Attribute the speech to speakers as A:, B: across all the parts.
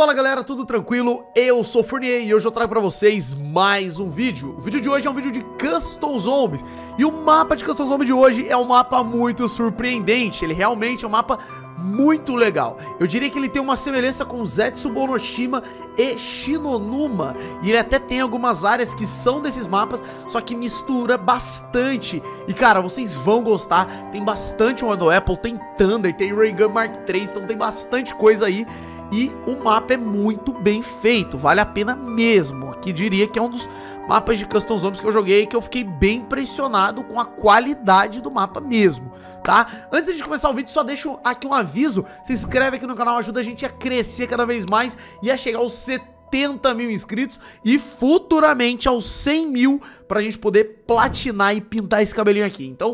A: Fala galera, tudo tranquilo? Eu sou Fournier e hoje eu trago pra vocês mais um vídeo. O vídeo de hoje é um vídeo de Custom Zombies e o mapa de Custom Zombies de hoje é um mapa muito surpreendente. Ele realmente é um mapa muito legal. Eu diria que ele tem uma semelhança com Zetsu Bonoshima e Shinonuma. E ele até tem algumas áreas que são desses mapas, só que mistura bastante. E cara, vocês vão gostar. Tem bastante One Apple, tem Thunder, tem Raygun Mark III, então tem bastante coisa aí. E o mapa é muito bem feito, vale a pena mesmo. Aqui diria que é um dos mapas de Custom Zombies que eu joguei que eu fiquei bem impressionado com a qualidade do mapa mesmo, tá? Antes de começar o vídeo, só deixo aqui um aviso, se inscreve aqui no canal, ajuda a gente a crescer cada vez mais e a chegar aos 70 mil inscritos e futuramente aos 100 mil pra gente poder platinar e pintar esse cabelinho aqui. Então,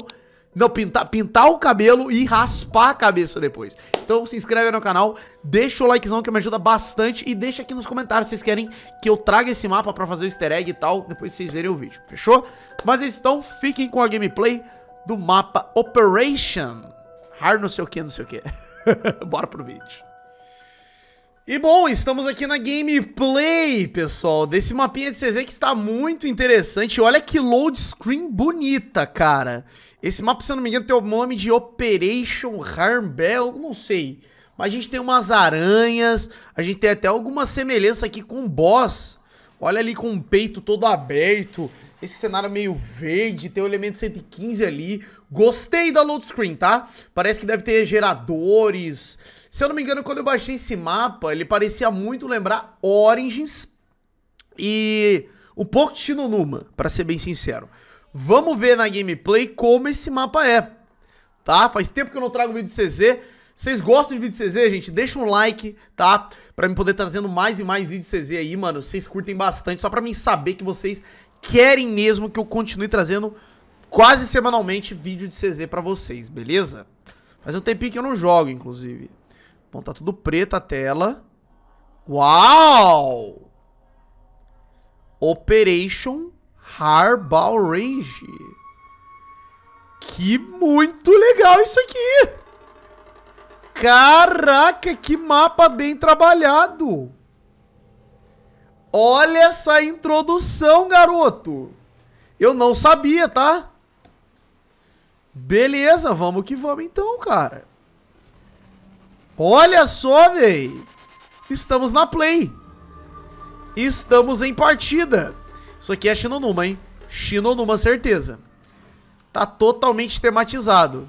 A: não, pintar, pintar o cabelo e raspar a cabeça depois. Então se inscreve no canal, deixa o likezão que me ajuda bastante e deixa aqui nos comentários se vocês querem que eu traga esse mapa pra fazer o easter egg e tal, depois vocês verem o vídeo, fechou? Mas então fiquem com a gameplay do mapa Operation Hard não sei o que, não sei o que. Bora pro vídeo. E bom, estamos aqui na gameplay, pessoal, desse mapinha de CZ que está muito interessante. Olha que load screen bonita, cara. Esse mapa, se eu não me engano, tem o nome de Operation Harmbell, não sei. Mas a gente tem umas aranhas, a gente tem até alguma semelhança aqui com o boss. Olha ali com o peito todo aberto, esse cenário meio verde, tem o elemento 115 ali. Gostei da load screen, tá? Parece que deve ter geradores se eu não me engano, quando eu baixei esse mapa, ele parecia muito lembrar Origins e um pouco de Shinonuma, pra ser bem sincero. Vamos ver na gameplay como esse mapa é, tá? Faz tempo que eu não trago vídeo de CZ. Vocês gostam de vídeo de CZ, gente? Deixa um like, tá? Pra mim poder trazendo mais e mais vídeos de CZ aí, mano. Vocês curtem bastante, só pra mim saber que vocês querem mesmo que eu continue trazendo quase semanalmente vídeo de CZ pra vocês, beleza? Faz um tempinho que eu não jogo, inclusive. Bom, tá tudo preto a tela. Uau! Operation Harbal Rage. Que muito legal isso aqui! Caraca, que mapa bem trabalhado! Olha essa introdução, garoto! Eu não sabia, tá? Beleza, vamos que vamos então, cara. Olha só, véi. Estamos na play. Estamos em partida. Isso aqui é Shinonuma, hein? Shinonuma, certeza. Tá totalmente tematizado.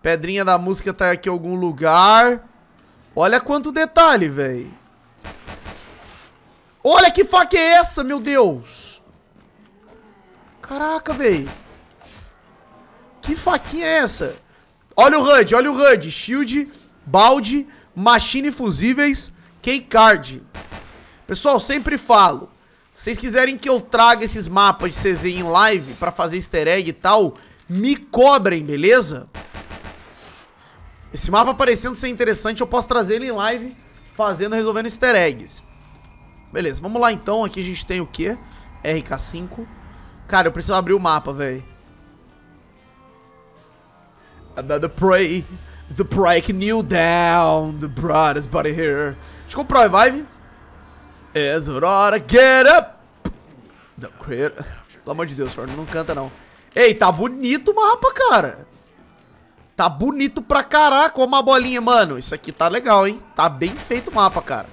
A: Pedrinha da música tá aqui em algum lugar. Olha quanto detalhe, velho. Olha que faca é essa, meu Deus. Caraca, velho. Que faquinha é essa? Olha o HUD, olha o HUD. Shield balde, machine fusíveis, keycard. Pessoal, sempre falo, se vocês quiserem que eu traga esses mapas de CZ em live pra fazer easter egg e tal, me cobrem, beleza? Esse mapa parecendo ser interessante, eu posso trazer ele em live fazendo, resolvendo easter eggs. Beleza, vamos lá então, aqui a gente tem o quê? RK5. Cara, eu preciso abrir o mapa, velho. Another prey. The break new down, the brightest body here. Deixa eu comprar o revive. Is to get up? Não, Pelo amor de Deus, Ford, não canta não. Ei, tá bonito o mapa, cara. Tá bonito pra caraca, uma bolinha, mano. Isso aqui tá legal, hein? Tá bem feito o mapa, cara.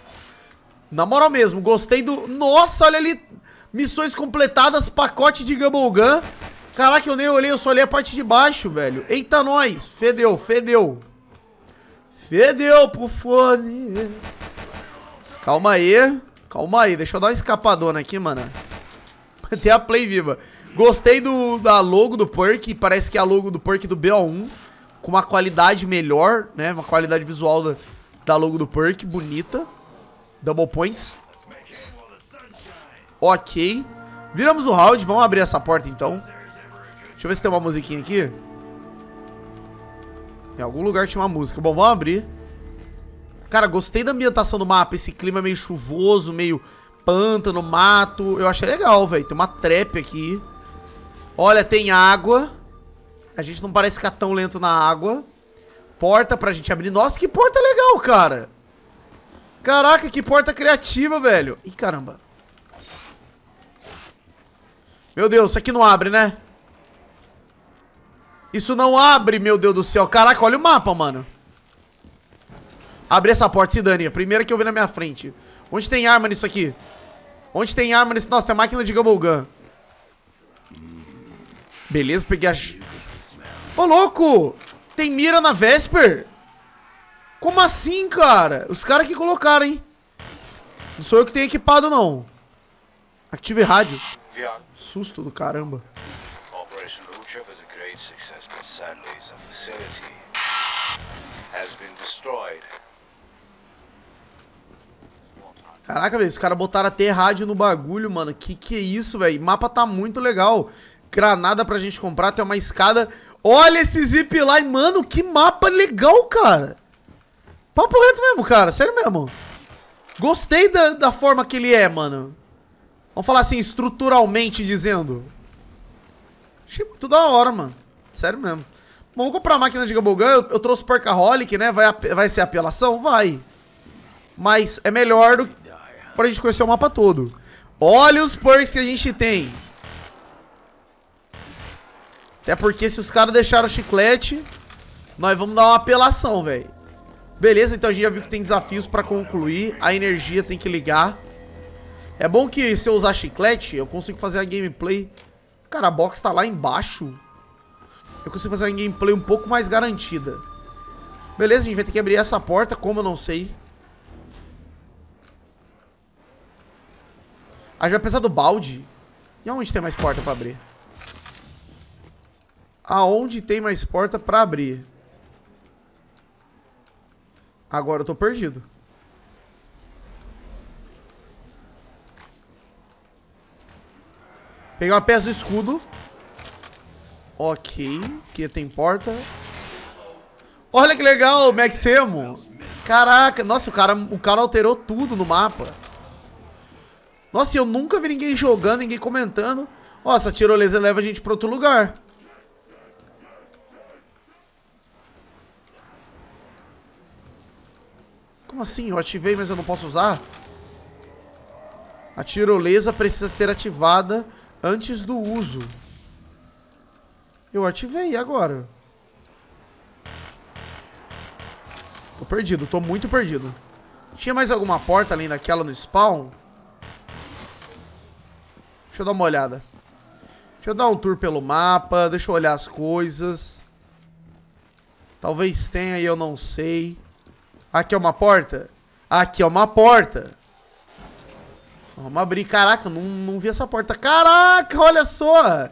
A: Na moral mesmo, gostei do... Nossa, olha ali. Missões completadas, pacote de Gumball. Caraca, eu nem olhei, eu só olhei a parte de baixo, velho. Eita, nós. Fedeu, fedeu. Fedeu pro fone. Calma aí. Calma aí, deixa eu dar uma escapadona aqui, mano. Tem a play viva. Gostei do, da logo do perk, parece que é a logo do perk do BO1. Com uma qualidade melhor, né? Uma qualidade visual da, da logo do perk, bonita. Double points. Ok. Viramos o round, vamos abrir essa porta então. Deixa eu ver se tem uma musiquinha aqui. Em algum lugar tinha uma música. Bom, vamos abrir. Cara, gostei da ambientação do mapa. Esse clima meio chuvoso, meio pântano, mato. Eu achei legal, velho. Tem uma trap aqui. Olha, tem água. A gente não parece ficar tão lento na água. Porta pra gente abrir. Nossa, que porta legal, cara. Caraca, que porta criativa, velho. Ih, caramba. Meu Deus, isso aqui não abre, né? Isso não abre, meu Deus do céu. Caraca, olha o mapa, mano. Abre essa porta, se dane. A primeira que eu vi na minha frente. Onde tem arma nisso aqui? Onde tem arma nisso? Nossa, tem máquina de Gumball Beleza, peguei a... Ô, louco! Tem mira na Vesper? Como assim, cara? Os caras que colocaram, hein? Não sou eu que tenho equipado, não. Ative rádio. Susto do caramba. Operation Lucha was a great success, but sadly the facility been destroyed. Caraca, velho, os caras botaram até rádio no bagulho, mano. Que que é isso, velho? Mapa tá muito legal. Granada pra gente comprar, tem uma escada. Olha esse zipline, mano, que mapa legal, cara. Papo reto mesmo, cara, sério mesmo. Gostei da, da forma que ele é, mano. Vamos falar assim, estruturalmente dizendo. Achei muito da hora, mano. Sério mesmo. Vamos comprar a máquina de Gabogan. Eu, eu trouxe Perkaholic, né? Vai, vai ser apelação? Vai. Mas é melhor do, pra gente conhecer o mapa todo. Olha os perks que a gente tem. Até porque se os caras deixaram o chiclete, nós vamos dar uma apelação, velho. Beleza, então a gente já viu que tem desafios pra concluir. A energia tem que ligar. É bom que se eu usar chiclete, eu consigo fazer a gameplay... Cara, a box tá lá embaixo. Eu consigo fazer a gameplay um pouco mais garantida. Beleza, a gente vai ter que abrir essa porta, como eu não sei. A gente vai precisar do balde. E aonde tem mais porta pra abrir? Aonde tem mais porta pra abrir? Agora eu tô perdido. Pegar uma peça do escudo. Ok. Aqui tem porta. Olha que legal, Maxemo. Caraca, nossa, o cara, o cara alterou tudo no mapa. Nossa, eu nunca vi ninguém jogando, ninguém comentando. Ó, essa tirolesa leva a gente pra outro lugar. Como assim? Eu ativei, mas eu não posso usar? A tirolesa precisa ser ativada antes do uso. Eu ativei, e agora? Tô perdido, tô muito perdido. Tinha mais alguma porta além daquela no spawn? Deixa eu dar uma olhada. Deixa eu dar um tour pelo mapa. Deixa eu olhar as coisas. Talvez tenha e eu não sei. Aqui é uma porta? Aqui é uma porta. Vamos abrir. Caraca, não, não vi essa porta. Caraca, olha só.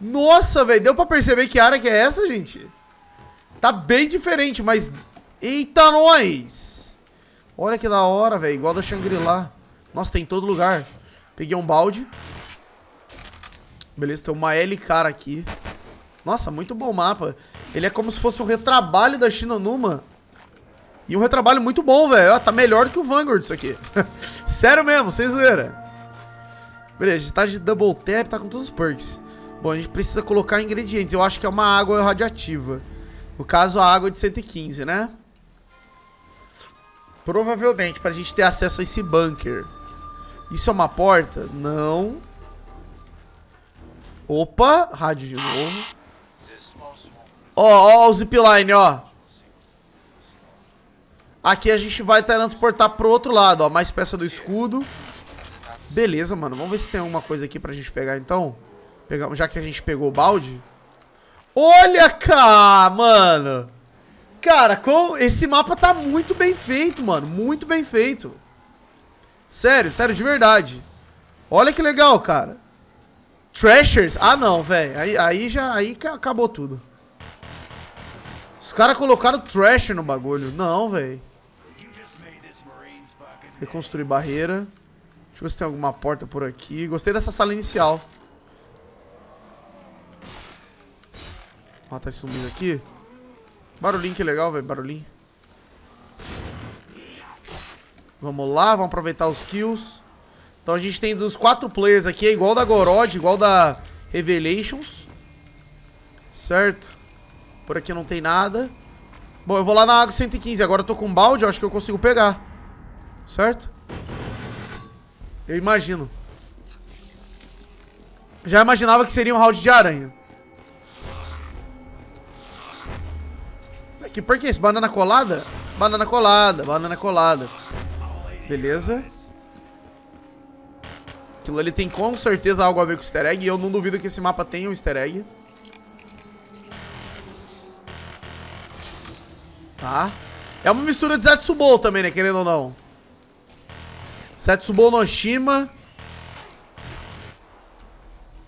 A: Nossa, velho. Deu pra perceber que área que é essa, gente? Tá bem diferente, mas... Eita, nós! Olha que da hora, velho. Igual da Shangri-La. Nossa, tem em todo lugar. Peguei um balde. Beleza, tem uma L cara aqui. Nossa, muito bom mapa. Ele é como se fosse um retrabalho da Shinonuma. E um retrabalho muito bom, velho. Tá melhor que o Vanguard isso aqui. Sério mesmo, sem zoeira. Beleza, a gente tá de double tap, tá com todos os perks. Bom, a gente precisa colocar ingredientes. Eu acho que é uma água radioativa. No caso, a água de 115, né? Provavelmente, pra gente ter acesso a esse bunker. Isso é uma porta? Não. Opa, rádio de novo. Ó, ó o zipline, ó. Aqui a gente vai transportar pro outro lado, ó. Mais peça do escudo. Beleza, mano. Vamos ver se tem alguma coisa aqui pra gente pegar, então. Pegar, já que a gente pegou o balde. Olha, cá, mano. Cara, com... esse mapa tá muito bem feito, mano. Muito bem feito. Sério, sério, de verdade. Olha que legal, cara. Trashers? Ah, não, velho. Aí, aí já aí acabou tudo. Os caras colocaram Trasher no bagulho. Não, velho. Reconstruir barreira. Deixa eu ver se tem alguma porta por aqui. Gostei dessa sala inicial. Ó, tá sumindo aqui. Barulhinho que legal, velho. Barulhinho. Vamos lá, vamos aproveitar os kills. Então a gente tem dos quatro players aqui, é igual da Gorod, igual da Revelations. Certo? Por aqui não tem nada. Bom, eu vou lá na água 115. Agora eu tô com um balde, eu acho que eu consigo pegar. certo? Eu imagino. Já imaginava que seria um round de aranha. Que por que isso? Banana colada? Banana colada, banana colada. Beleza. Aquilo ali tem com certeza algo a ver com easter egg. E eu não duvido que esse mapa tenha um easter egg. Tá. É uma mistura de Zetsubou também, né? Querendo ou não. Zetsubou Noshima.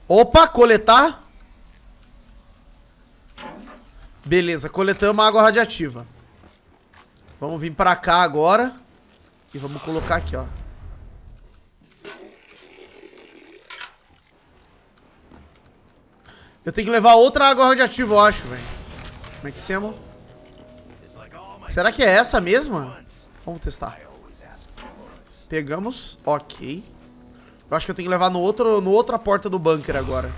A: Opa, coletar. Beleza, coletamos água radiativa. Vamos vir pra cá agora. E vamos colocar aqui, ó. Eu tenho que levar outra água radiativa, eu acho, velho. Como é que chama? Será que é essa mesma? Vamos testar. Pegamos. Ok. Eu acho que eu tenho que levar no outro, no outra porta do bunker agora.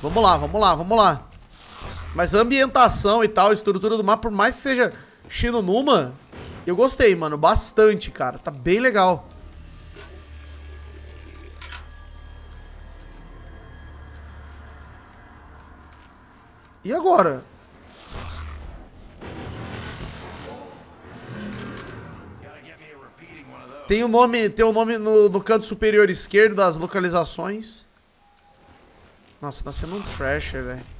A: Vamos lá, vamos lá, vamos lá. Mas ambientação e tal, estrutura do mapa, por mais que seja Shinonuma, eu gostei, mano, bastante, cara. Tá bem legal. E agora? Tem o um nome, tem o um nome no, no, canto superior esquerdo das localizações. Nossa, tá sendo um trasher, velho.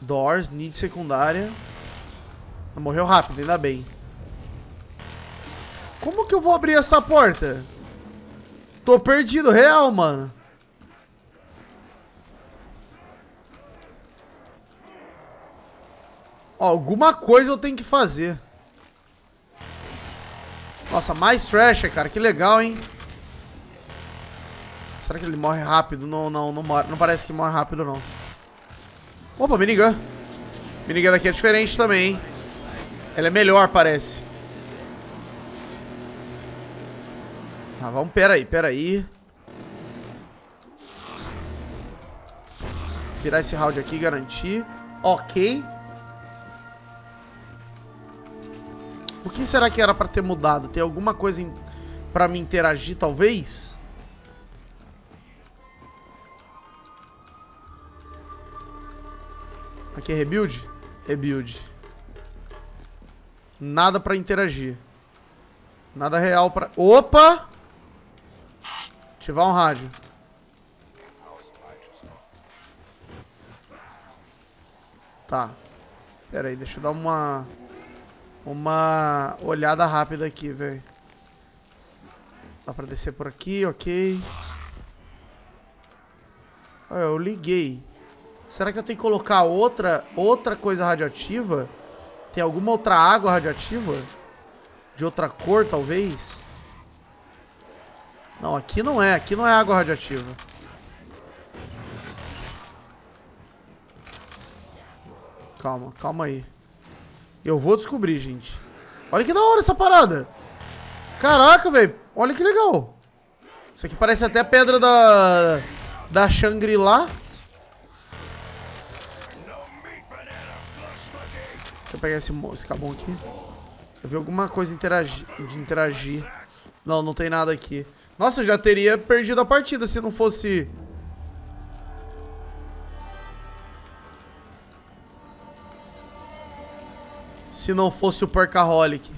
A: Doors, need secundária. Morreu rápido, ainda bem. Como que eu vou abrir essa porta? Tô perdido, real, mano. alguma coisa eu tenho que fazer. Nossa, mais Thrasher, cara. Que legal, hein? Será que ele morre rápido? Não, não, não. Não parece que morre rápido, não. Opa, minigun. Minigun daqui é diferente também, hein? Ela é melhor, parece. Tá, vamos, pera aí, pera aí. Virar esse round aqui, garantir. Ok. O que será que era pra ter mudado? Tem alguma coisa em... pra me interagir, talvez? Aqui é rebuild? Rebuild. Nada pra interagir. Nada real pra... Opa! Ativar um rádio. Tá. Pera aí, deixa eu dar uma uma olhada rápida aqui, velho. Dá pra descer por aqui, ok. Ah, eu liguei. Será que eu tenho que colocar outra, outra coisa radioativa? Tem alguma outra água radioativa? De outra cor, talvez? Não, aqui não é. Aqui não é água radioativa. Calma, calma aí. Eu vou descobrir, gente. Olha que da hora essa parada. Caraca, velho. Olha que legal. Isso aqui parece até a pedra da... Da Shangri-La. Deixa eu pegar esse, esse cabum aqui. Eu vi alguma coisa interagir, de interagir. Não, não tem nada aqui. Nossa, eu já teria perdido a partida se não fosse Se não fosse o Porcaholic.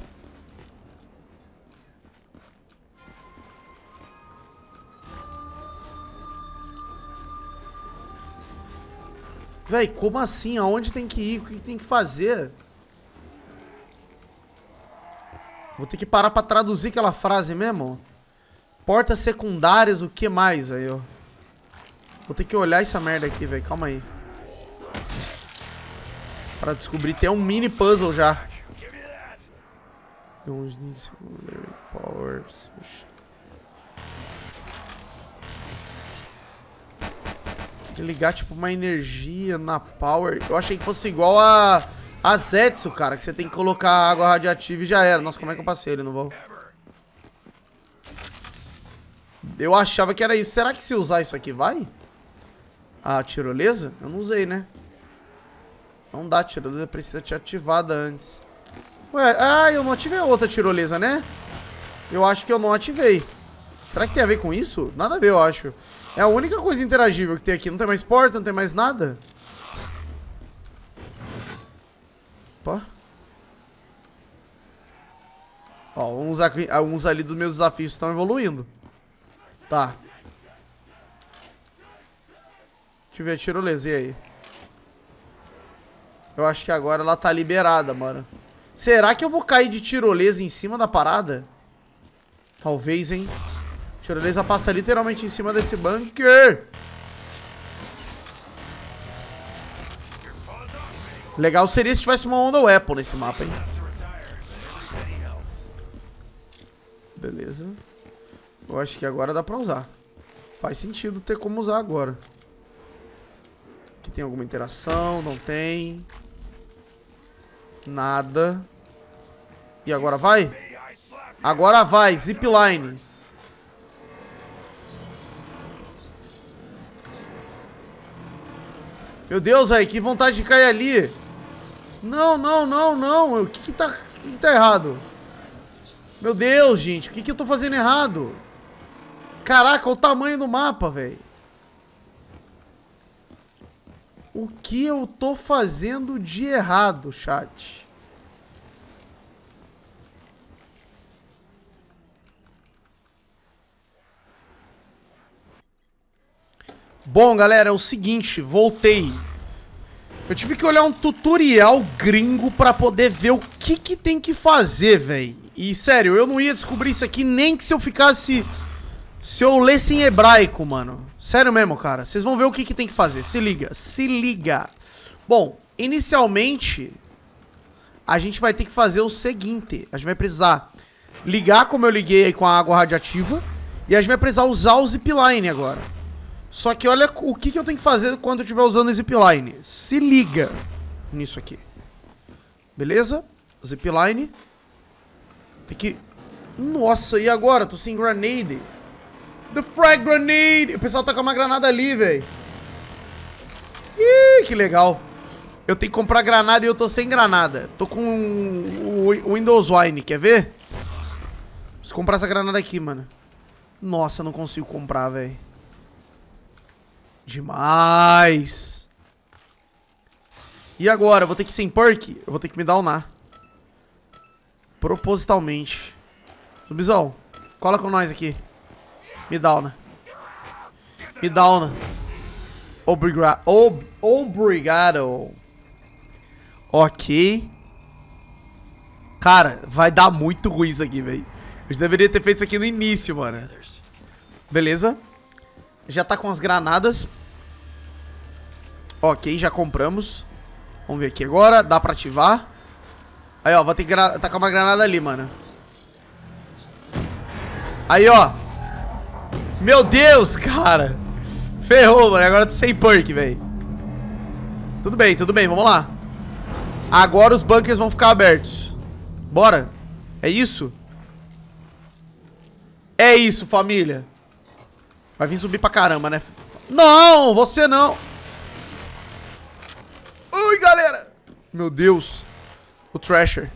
A: Véi, como assim? Aonde tem que ir? O que tem que fazer? Vou ter que parar pra traduzir aquela frase mesmo. Portas secundárias, o que mais, velho? Vou ter que olhar essa merda aqui, velho. Calma aí. Pra descobrir. Tem um mini puzzle já. Power. Ligar tipo uma energia na power. Eu achei que fosse igual a, a Zetsu, cara. Que você tem que colocar água radiativa e já era. Nossa, como é que eu passei ele no voo? Eu achava que era isso. Será que se usar isso aqui vai? A tirolesa? Eu não usei, né? Não dá, tirolesa precisa ter ativada antes. Ué, ah, eu não ativei a outra tirolesa, né? Eu acho que eu não ativei. Será que tem a ver com isso? Nada a ver, eu acho. É a única coisa interagível que tem aqui. Não tem mais porta, não tem mais nada. Opa. Ó, uns, aqui, alguns ali dos meus desafios estão evoluindo. Tá. Deixa eu ver a tirolesa, e aí? Eu acho que agora ela tá liberada, mano. Será que eu vou cair de tirolesa em cima da parada? Talvez, hein? Tirolesa passa literalmente em cima desse bunker. Legal seria se tivesse uma onda Apple nesse mapa, hein? Beleza. Eu acho que agora dá pra usar. Faz sentido ter como usar agora. Aqui tem alguma interação? Não tem. Nada. E agora vai? Agora vai, zipline. Meu Deus, velho, que vontade de cair ali. Não, não, não, não. O que que tá, o que que tá errado? Meu Deus, gente, o que que eu tô fazendo errado? Caraca, olha o tamanho do mapa, velho. O que eu tô fazendo de errado, chat? Bom, galera, é o seguinte, voltei. Eu tive que olhar um tutorial gringo pra poder ver o que que tem que fazer, velho. E, sério, eu não ia descobrir isso aqui nem que se eu ficasse... Se eu lesse em hebraico, mano. Sério mesmo, cara. Vocês vão ver o que que tem que fazer. Se liga, se liga. Bom, inicialmente... A gente vai ter que fazer o seguinte. A gente vai precisar ligar como eu liguei aí com a água radiativa. E a gente vai precisar usar o zipline agora. Só que olha o que, que eu tenho que fazer quando eu estiver usando o zipline. Se liga nisso aqui. Beleza? Zipline. Tem que... Nossa, e agora? Tô sem grenade. The frag grenade! O pessoal tá com uma granada ali, velho. Ih, que legal. Eu tenho que comprar granada e eu tô sem granada. Tô com o Windows Wine, quer ver? Preciso comprar essa granada aqui, mano. Nossa, não consigo comprar, velho. Demais. E agora? Eu vou ter que ir sem perk? Eu vou ter que me downar. Propositalmente. Zubizão, cola com nós aqui. Me downa. Me downa. Obriga ob obrigado. Ok. Cara, vai dar muito ruim isso aqui, velho. Eu deveria ter feito isso aqui no início, mano. Beleza. Já tá com as granadas. Ok, já compramos. Vamos ver aqui agora. Dá pra ativar. Aí, ó. Vou ter que tacar uma granada ali, mano. Aí, ó. Meu Deus, cara. Ferrou, mano. Agora tô sem perk, velho. Tudo bem, tudo bem. Vamos lá. Agora os bunkers vão ficar abertos. Bora. É isso? É isso, família. Vai vir subir pra caramba, né? Não, você não. Ui, galera! Meu Deus. O Thrasher.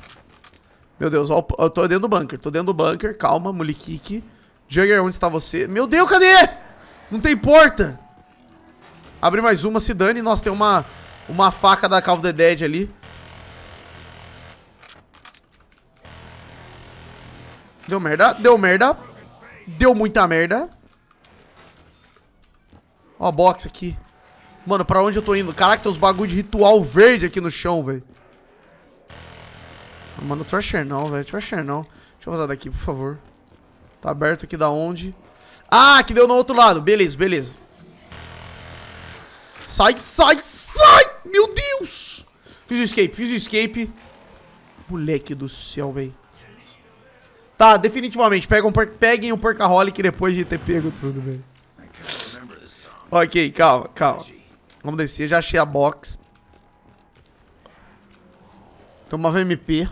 A: Meu Deus, ó, eu tô dentro do bunker. Tô dentro do bunker. Calma, Mulikiki. Jugger, onde está você? Meu Deus, cadê? Não tem porta. Abre mais uma, se dane. Nossa, tem uma, uma faca da Call of the Dead ali. Deu merda? Deu merda. Deu muita merda. Ó, a box aqui. Mano, pra onde eu tô indo? Caraca, tem uns bagulho de ritual verde aqui no chão, velho. Mano, Thrasher não, velho. Thrasher não. Deixa eu vazar daqui, por favor. Tá aberto aqui da onde? Ah, que deu no outro lado. Beleza, beleza. Sai, sai, sai! Meu Deus! Fiz o escape, fiz o escape. Moleque do céu, velho. Tá, definitivamente. Peguem o Porcaholic depois de ter pego tudo, velho. Ok, calma, calma. Vamos descer, já achei a box. Toma VMP.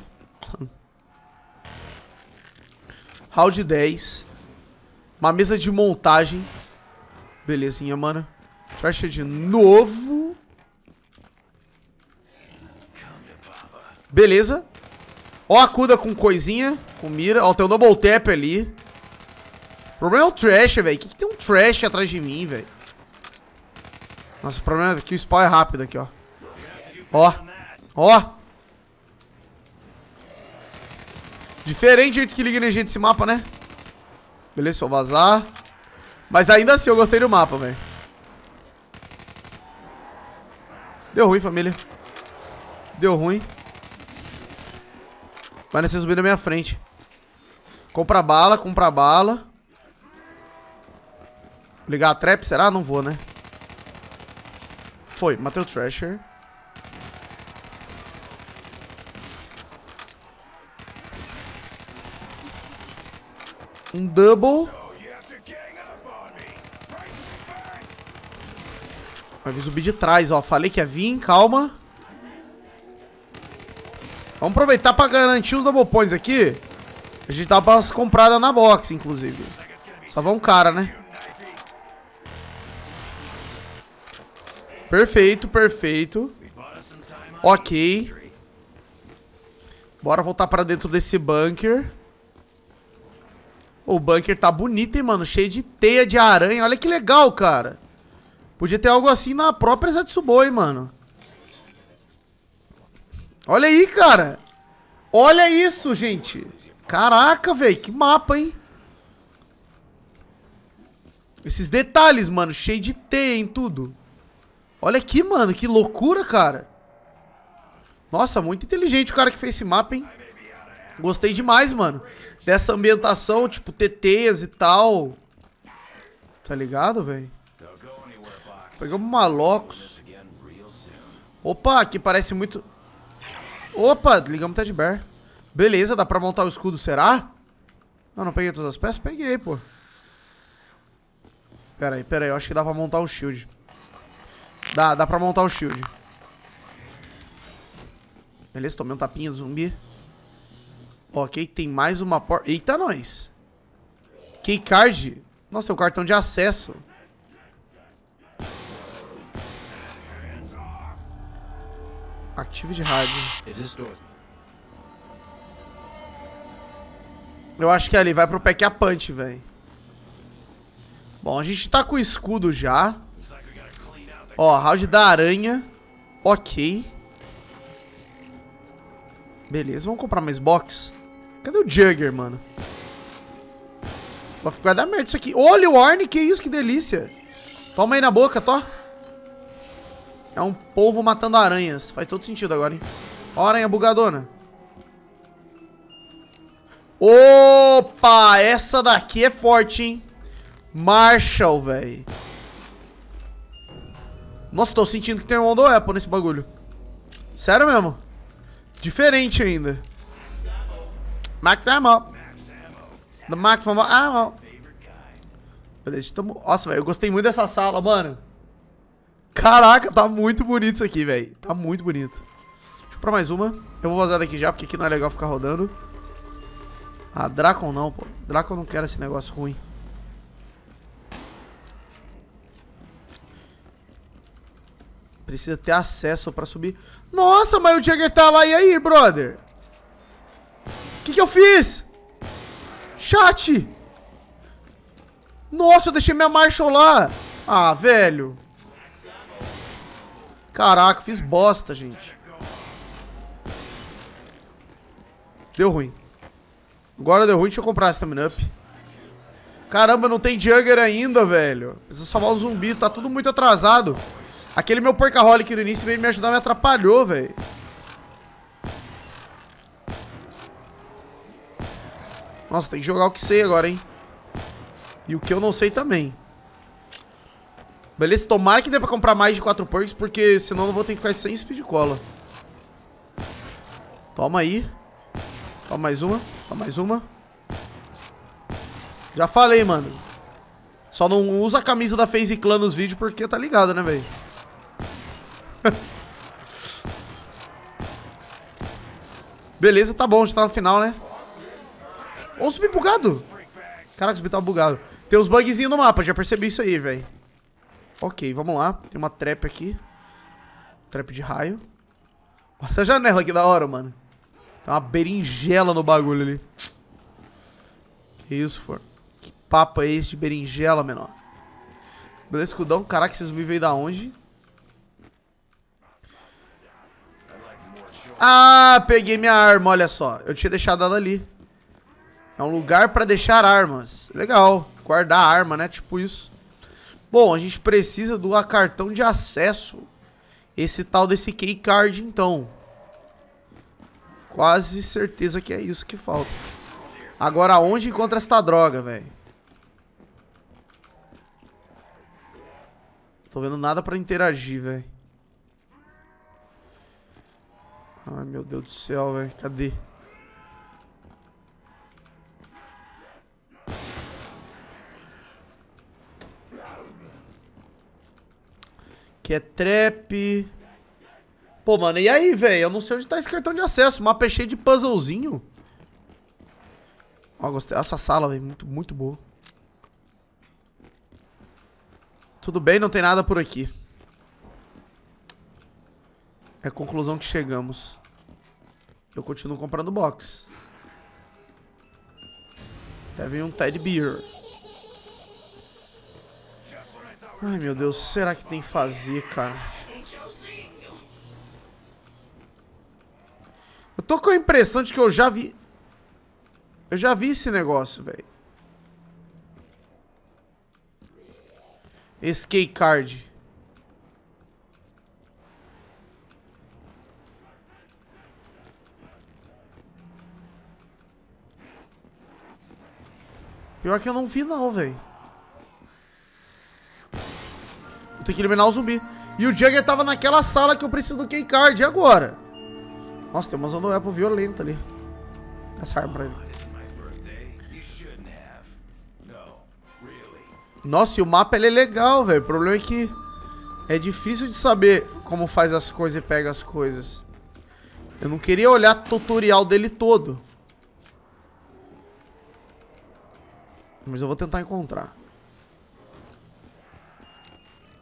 A: Round 10. Uma mesa de montagem. Belezinha, mano. Achei de novo. Beleza. Ó a Kuda com coisinha, com mira. Ó, tem um double tap ali. O problema é o trash, velho. O que, que tem um trash atrás de mim, velho? Nossa, o problema é que o spawn é rápido aqui, ó. Ó. Ó. Diferente o jeito que liga energia desse mapa, né? Beleza, só vazar. Mas ainda assim, eu gostei do mapa, velho. Deu ruim, família. Deu ruim. Vai nesse subir na minha frente. Compra bala, compra bala. Ligar a trap, será? Não vou, né? Foi, matei o Thrasher. Um double. Vai vir subir de trás, ó. Falei que ia vir, calma. Vamos aproveitar pra garantir os double points aqui. A gente dá pra comprada na box, inclusive. Só vai um cara, né? Perfeito, perfeito. Ok. Bora voltar pra dentro desse bunker. O bunker tá bonito, hein, mano? Cheio de teia de aranha. Olha que legal, cara. Podia ter algo assim na própria Zetsuboi, mano. Olha aí, cara. Olha isso, gente. Caraca, velho. Que mapa, hein? Esses detalhes, mano. Cheio de teia em tudo. Olha aqui, mano. Que loucura, cara. Nossa, muito inteligente o cara que fez esse mapa, hein? Gostei demais, mano. Dessa ambientação, tipo, TTs e tal. Tá ligado, velho? Pegamos malocos. Opa, aqui parece muito... Opa, ligamos o Ted Bear. Beleza, dá pra montar o escudo, será? Não, não peguei todas as peças? Peguei, pô. Pera aí, pera aí. Eu acho que dá pra montar o shield. Dá, dá pra montar o shield. Beleza, tomei um tapinha do zumbi. Ok, tem mais uma porta. Eita, nós. Keycard. Nossa, tem um cartão de acesso. Active de rádio. Eu acho que ali vai pro pack a punch, velho. Bom, a gente tá com o escudo já. Ó, round da aranha. Ok. Beleza, vamos comprar mais box. Cadê o Jugger, mano? Vai ficar da merda isso aqui. Olha o Arne, que isso, que delícia. Toma aí na boca, tó. É um povo matando aranhas. Faz todo sentido agora, hein? Ó aranha bugadona. Opa, essa daqui é forte, hein? Marshall, velho. Nossa, tô sentindo que tem um Ondo Apple nesse bagulho. Sério mesmo. Diferente ainda. Max Ammo. The Max Ammo. Beleza, tamo... Nossa, velho, eu gostei muito dessa sala, mano. Caraca, tá muito bonito isso aqui, velho. Tá muito bonito. Deixa eu comprar mais uma. Eu vou vazar daqui já, porque aqui não é legal ficar rodando. Ah, Dracon não, pô. Dracon não quer esse negócio ruim. Precisa ter acesso pra subir. Nossa, mas o Jagger tá lá. E aí, brother? O que, que eu fiz? Chat! Nossa, eu deixei minha Marshall lá. Ah, velho. Caraca, fiz bosta, gente. Deu ruim. Agora deu ruim, deixa eu comprar esse stamina up. Caramba, não tem Jugger ainda, velho. Precisa salvar o zumbi, tá tudo muito atrasado. Aquele meu porcaholic no início veio me ajudar, me atrapalhou, velho. Nossa, tem que jogar o que sei agora, hein. E o que eu não sei também. Beleza, tomara que dê pra comprar mais de 4 perks, porque senão eu vou ter que ficar sem speed cola. Toma aí. Toma mais uma. Toma mais uma. Já falei, mano. Só não usa a camisa da FaZe Clan nos vídeos porque tá ligado, né, velho? Beleza, tá bom, já tá no final, né? Ó, o zumbi bugado. Caraca, zumbi tá bugado. Tem uns bugzinhos no mapa, já percebi isso aí, velho. Ok, vamos lá. Tem uma trap aqui. Trap de raio. Olha essa janela que da hora, mano. Tem uma berinjela no bagulho ali. Que isso, for? Que papo é esse de berinjela, menor? Beleza, escudão. Caraca, esses zumbis veio da onde? Ah, peguei minha arma, olha só. Eu tinha deixado ela ali. É um lugar pra deixar armas. Legal. Guardar arma, né? Tipo isso. Bom, a gente precisa do cartão de acesso. Esse tal desse keycard, então. Quase certeza que é isso que falta. Agora, onde encontra esta droga, velho? Tô vendo nada pra interagir, velho. Ai, meu Deus do céu, velho. Cadê? Que é trap. Pô, mano, e aí, velho? Eu não sei onde tá esse cartão de acesso. O mapa é cheio de puzzlezinho. Ó, gostei dessa sala, velho. Muito, muito boa. Tudo bem, não tem nada por aqui. É a conclusão que chegamos. Eu continuo comprando box. Deve um Teddy Bear. Ai, meu Deus. Será que tem que fazer, cara? Eu tô com a impressão de que eu já vi... Eu já vi esse negócio, velho. Esse card. Pior que eu não vi não, velho. Vou ter que eliminar o zumbi. E o Jagger tava naquela sala que eu preciso do keycard. E agora? Nossa, tem uma zona Apple violenta ali. Essa arma pra ele. Nossa, e o mapa ele é legal, velho. O problema é que é difícil de saber como faz as coisas e pega as coisas. Eu não queria olhar tutorial dele todo. Mas eu vou tentar encontrar.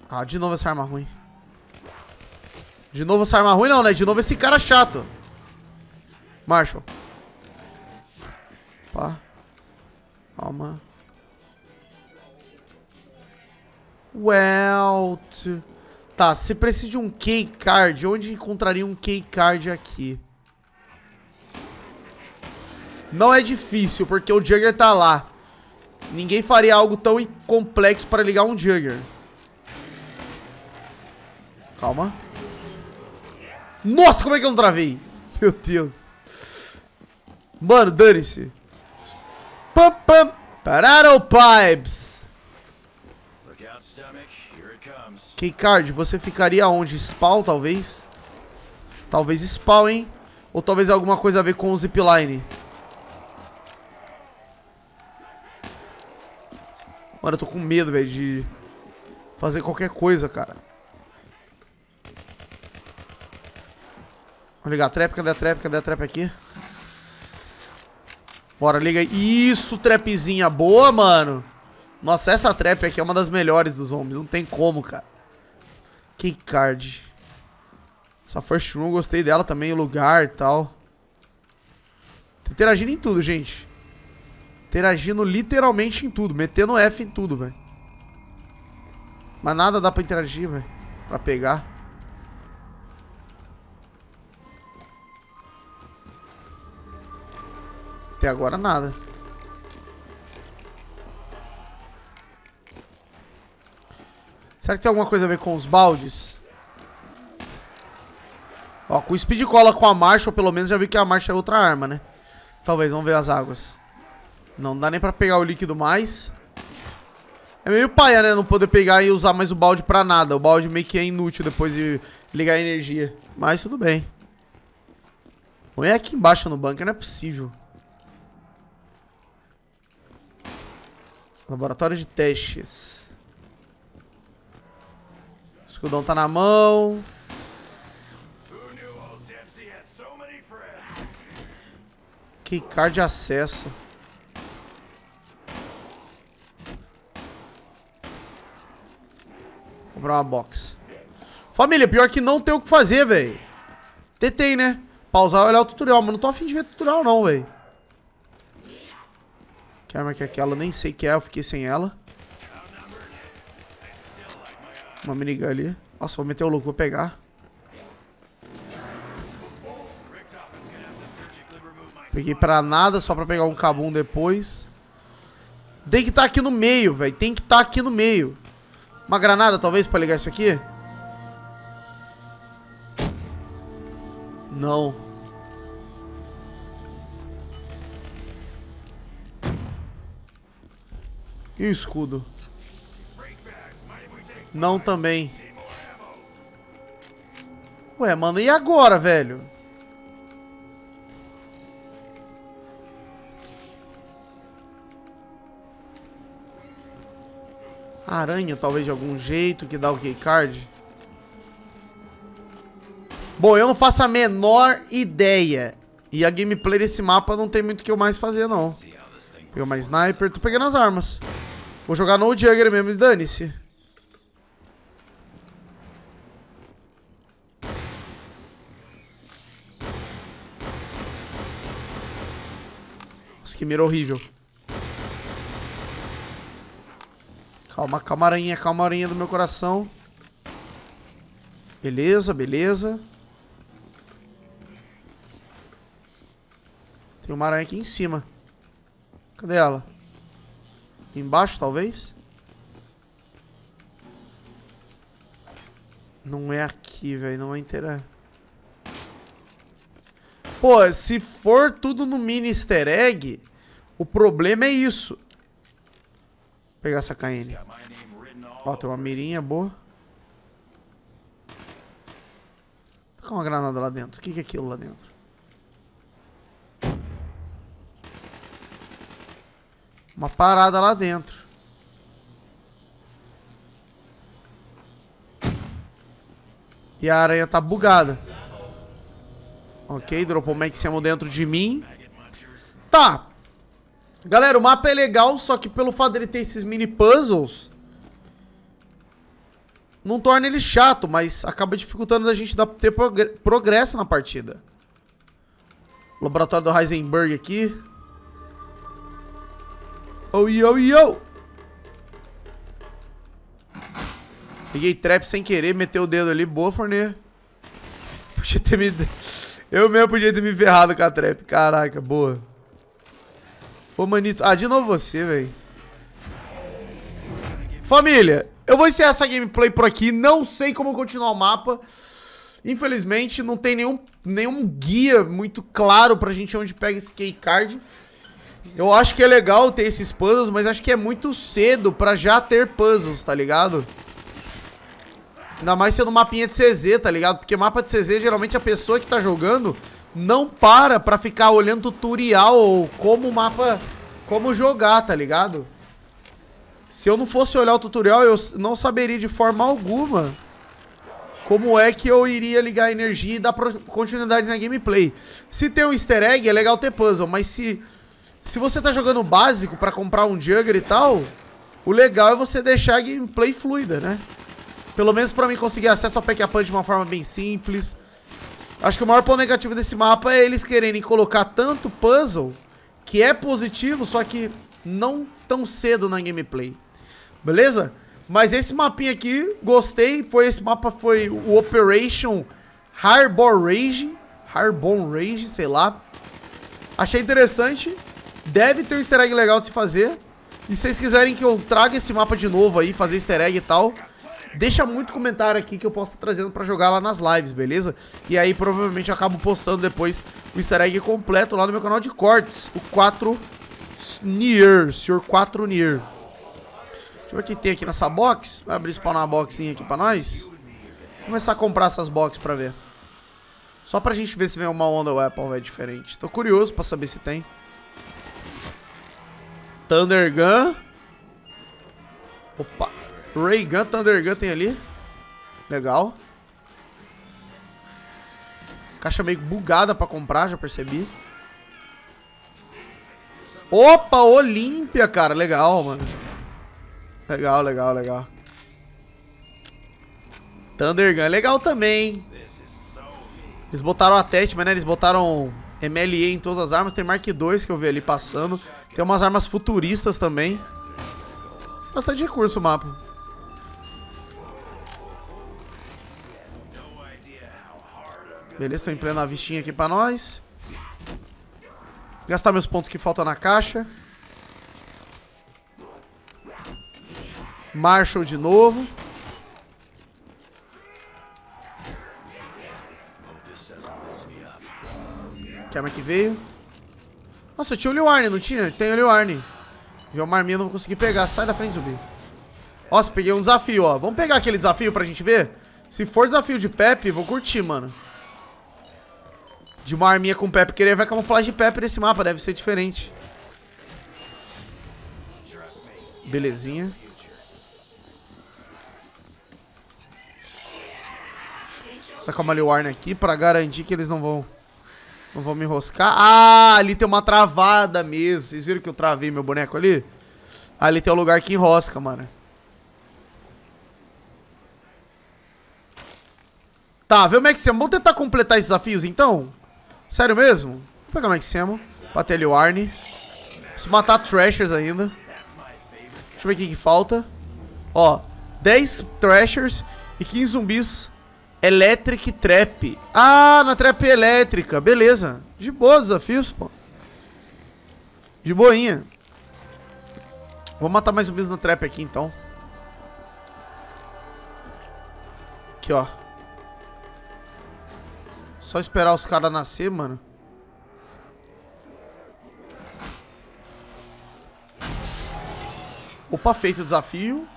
A: Ah, de novo essa arma ruim. De novo essa arma ruim não, né? De novo esse cara chato. Marshall. Pá. Calma. Well... Tá, se precisa de um key card, onde encontraria um key card aqui? Não é difícil, porque o Jugger tá lá. Ninguém faria algo tão complexo para ligar um Jugger. Calma. Nossa, como é que eu não travei? Meu Deus. Mano, dane-se. Pam, pam. Pararam, pipes. Keycard, você ficaria onde? Spawn, talvez? Talvez spawn, hein? Ou talvez alguma coisa a ver com o zipline. Mano, eu tô com medo, velho, de fazer qualquer coisa, cara. Vamos ligar a trap, cadê a trap, cadê a trap aqui? Bora, liga aí. Isso, trapzinha boa, mano. Nossa, essa trap aqui é uma das melhores dos homens. Não tem como, cara. Que card. Essa first room, gostei dela também, o lugar e tal. Tô interagindo em tudo, gente. Interagindo literalmente em tudo. Metendo F em tudo, velho. Mas nada dá pra interagir, velho. Pra pegar. Até agora nada. Será que tem alguma coisa a ver com os baldes? Ó, com o speed cola com a marcha, ou pelo menos já vi que a marcha é outra arma, né? Talvez, vamos ver as águas. Não dá nem pra pegar o líquido mais. É meio paia, né? Não poder pegar e usar mais o balde pra nada. O balde meio que é inútil depois de ligar a energia. Mas tudo bem. Põe aqui embaixo no bunker, não é possível. Laboratório de testes. O escudão tá na mão. Que card de acesso. Comprar uma box. Família, pior que não tem o que fazer, velho. Tetei, né? pausar e olhar o tutorial, mas não tô afim de ver tutorial não, velho. Que arma que é aquela? Nem sei que é, eu fiquei sem ela. Uma minigun ali. Nossa, vou meter o louco, vou pegar. Peguei pra nada, só pra pegar um cabum depois. Tem que estar tá aqui no meio, velho. Tem que estar tá aqui no meio. Uma granada, talvez, pra ligar isso aqui? Não. E o escudo? Não também. Ué, mano, e agora, velho? Aranha, talvez, de algum jeito, que dá o keycard. Bom, eu não faço a menor ideia. E a gameplay desse mapa não tem muito o que eu mais fazer, não. Pegou uma sniper. Tô pegando as armas. Vou jogar no Jugger mesmo e dane-se. Nossa, que mira horrível. Calma, calma aranha, calma aranha do meu coração. Beleza, beleza. Tem uma aranha aqui em cima. Cadê ela? Embaixo, talvez? Não é aqui, velho. Não é inteira. Pô, se for tudo no mini easter egg, o problema é isso. Pegar essa KN. Ó, tem uma mirinha boa. Tá uma granada lá dentro. O que, que é aquilo lá dentro? Uma parada lá dentro. E a aranha tá bugada. Ok, dropou Maximo dentro de mim. Tá. Galera, o mapa é legal, só que pelo fato dele ter esses mini puzzles... Não torna ele chato, mas acaba dificultando a gente ter progresso na partida. Laboratório do Heisenberg aqui. Oh, yo, yo! Peguei trap sem querer, meteu o dedo ali. Boa, Fornê. Podia ter me... Eu mesmo podia ter me ferrado com a trap. Caraca, boa. Ô, manito. Ah, de novo você, velho. Família, eu vou encerrar essa gameplay por aqui. Não sei como continuar o mapa. Infelizmente, não tem nenhum, nenhum guia muito claro pra gente onde pega esse keycard. card. Eu acho que é legal ter esses puzzles, mas acho que é muito cedo pra já ter puzzles, tá ligado? Ainda mais sendo mapinha de CZ, tá ligado? Porque mapa de CZ, geralmente a pessoa que tá jogando não para pra ficar olhando tutorial ou como o mapa... Como jogar, tá ligado? Se eu não fosse olhar o tutorial, eu não saberia de forma alguma como é que eu iria ligar a energia e dar continuidade na gameplay. Se tem um easter egg, é legal ter puzzle, mas se se você tá jogando básico pra comprar um Jugger e tal, o legal é você deixar a gameplay fluida, né? Pelo menos pra mim conseguir acesso ao Pack a Punch de uma forma bem simples. Acho que o maior ponto negativo desse mapa é eles quererem colocar tanto puzzle, que é positivo, só que não tão cedo na gameplay. Beleza? Mas esse mapinha aqui, gostei. Foi esse mapa foi o Operation Harbor Rage. Harbor Rage, sei lá. Achei interessante. Deve ter um easter egg legal de se fazer. E se vocês quiserem que eu traga esse mapa de novo aí, fazer easter egg e tal, deixa muito comentário aqui que eu posso estar trazendo pra jogar lá nas lives, beleza? E aí provavelmente eu acabo postando depois o easter egg completo lá no meu canal de cortes, o 4 Nier, Senhor 4 Nier. Deixa eu ver o que tem aqui nessa box. Vai abrir spawnar uma boxinha aqui pra nós. Vou começar a comprar essas boxes pra ver. Só pra gente ver se vem uma onda weapon, velho, diferente. Tô curioso pra saber se tem. Thunder Gun. Opa. Ray Gun, Thunder Gun tem ali. Legal. Caixa meio bugada pra comprar, já percebi. Opa, Olímpia, cara. Legal, mano. Legal, legal, legal. Thunder Gun legal também? Eles botaram a Tetman, né? Eles botaram MLE em todas as armas. Tem Mark II que eu vi ali passando. Tem umas armas futuristas também. Bastante recurso o mapa. Beleza, tô empreendindo a vistinha aqui pra nós. Gastar meus pontos que faltam na caixa. Marshall de novo. Que arma que veio? Nossa, eu tinha o Liwarne, não tinha? Tem o Liwarne. Viu uma arminha, não vou conseguir pegar. Sai da frente, zumbi. Nossa, peguei um desafio, ó. Vamos pegar aquele desafio pra gente ver? Se for desafio de Pepe, vou curtir, mano. De uma arminha com Pepe. Querer ver a camuflagem de Pepe nesse mapa. Deve ser diferente. Belezinha. Vai com a Maliwarne aqui pra garantir que eles não vão... Não vou me enroscar. Ah, ali tem uma travada mesmo. Vocês viram que eu travei meu boneco ali? Ali tem um lugar que enrosca, mano. Tá, vê o Maximo. Vamos tentar completar esses desafios, então? Sério mesmo? Vou pegar o Maximo. Bater ali o Arne. Matar Thrashers ainda. Deixa eu ver o que falta. Ó, 10 Thrashers e 15 zumbis Electric Trap. Ah, na trap elétrica. Beleza. De boa desafios, pô. De boinha. Vou matar mais zumbis na trap aqui, então. Aqui, ó. Só esperar os caras nascer, mano. Opa, feito o desafio.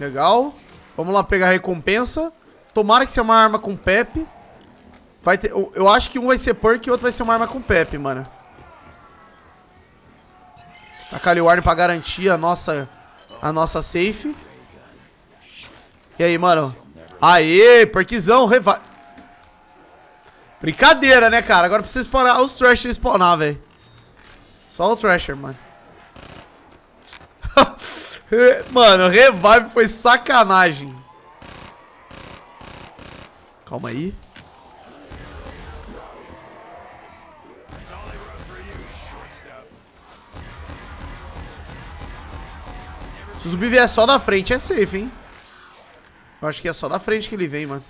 A: Legal. Vamos lá pegar a recompensa. Tomara que seja uma arma com Pepe. Vai ter, eu, acho que um vai ser perk e o outro vai ser uma arma com Pepe, mano. A ali o pra garantir a nossa, a nossa safe. E aí, mano? Aê, perkzão, reva... Brincadeira, né, cara? Agora precisa spawnar os Thrasher spawnar, velho. Só o Thrasher, mano. mano, revive foi sacanagem. Calma aí. Se o zumbi vier só da frente, é safe, hein? Eu acho que é só da frente que ele vem, mano.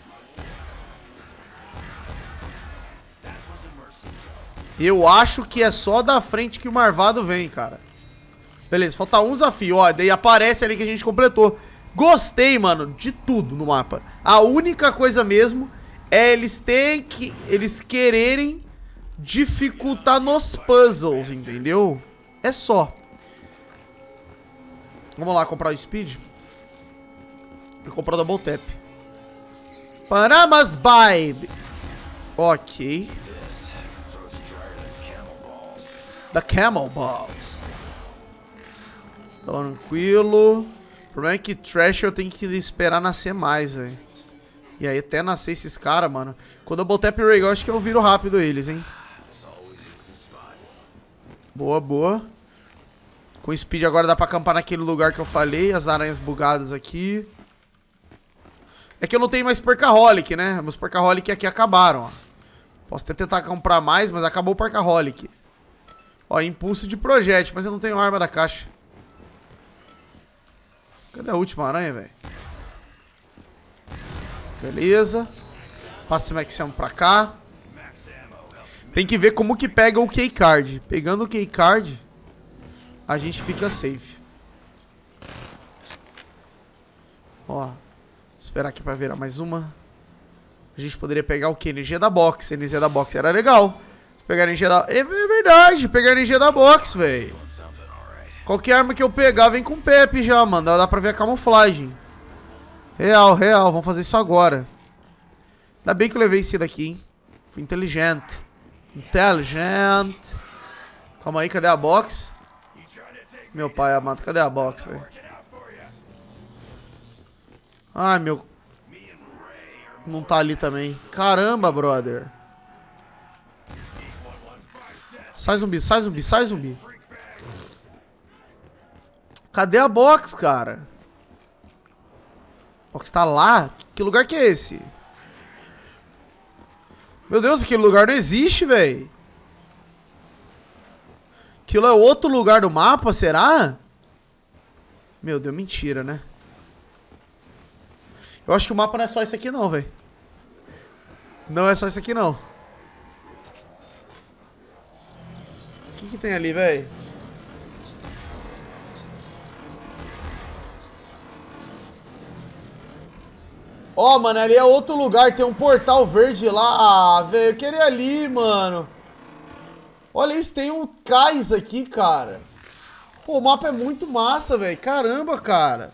A: Eu acho que é só da frente que o Marvado vem, cara. Beleza, falta um desafio, ó. Daí aparece ali que a gente completou. Gostei, mano, de tudo no mapa. A única coisa mesmo é eles terem que... Eles quererem dificultar nos puzzles, entendeu? É só. Vamos lá comprar o speed. Eu comprar o double tap. Paramas Vibe. Ok. Da Camel Balls. Tranquilo problema é que Trash eu tenho que esperar nascer mais, velho. E aí até nascer esses caras, mano. Quando eu botar Ray, eu acho que eu viro rápido eles, hein. Boa, boa. Com speed agora dá pra acampar naquele lugar que eu falei. As aranhas bugadas aqui. É que eu não tenho mais Percaholic, né? Meus Percaholic aqui acabaram, ó. Posso até tentar comprar mais, mas acabou o Percaholic. Ó, impulso de projétil, mas eu não tenho arma da caixa. Cadê a última aranha, velho? Beleza. Passa o Maximum pra cá. Tem que ver como que pega o Keycard. Pegando o Keycard, a gente fica safe. Ó. Esperar aqui pra virar mais uma. A gente poderia pegar o que? Energia da box. Energia da box era legal. Pegar energia da... É verdade, pegar energia da box, velho. Qualquer arma que eu pegar vem com Pepe já, mano. Dá pra ver a camuflagem. Real, real. Vamos fazer isso agora. Ainda bem que eu levei esse daqui, hein. Fui inteligente. Inteligente. Calma aí, cadê a box? Meu pai amado, cadê a box, velho? Ai, meu... Não tá ali também. Caramba, brother. Sai zumbi, sai zumbi, sai zumbi. Cadê a box, cara? A box tá lá? Que lugar que é esse? Meu Deus, aquele lugar não existe, velho. Aquilo é outro lugar do mapa, será? Meu Deus, mentira, né? Eu acho que o mapa não é só isso aqui não, velho. Não é só isso aqui não. Que, tem ali, velho? Ó, oh, mano, ali é outro lugar. Tem um portal verde lá. Ah, velho, eu queria ali, mano. Olha isso, tem um cais aqui, cara. Pô, o mapa é muito massa, velho. Caramba, cara.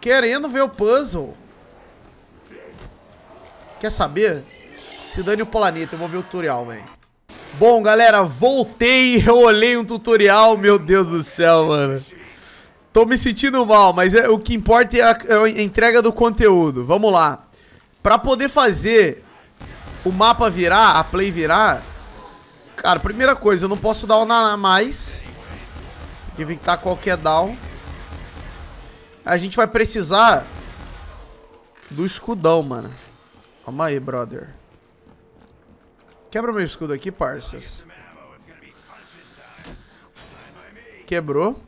A: Querendo ver o puzzle. Quer saber? Se dane o planeta, eu vou ver o tutorial, velho. Bom, galera, voltei. Eu olhei um tutorial. Meu Deus do céu, mano. Tô me sentindo mal, mas é, o que importa é a, é a entrega do conteúdo. Vamos lá. Pra poder fazer o mapa virar, a play virar... Cara, primeira coisa, eu não posso dar um mais. Evitar qualquer down. A gente vai precisar do escudão, mano. Calma aí, brother. Quebra meu escudo aqui, parças. Quebrou.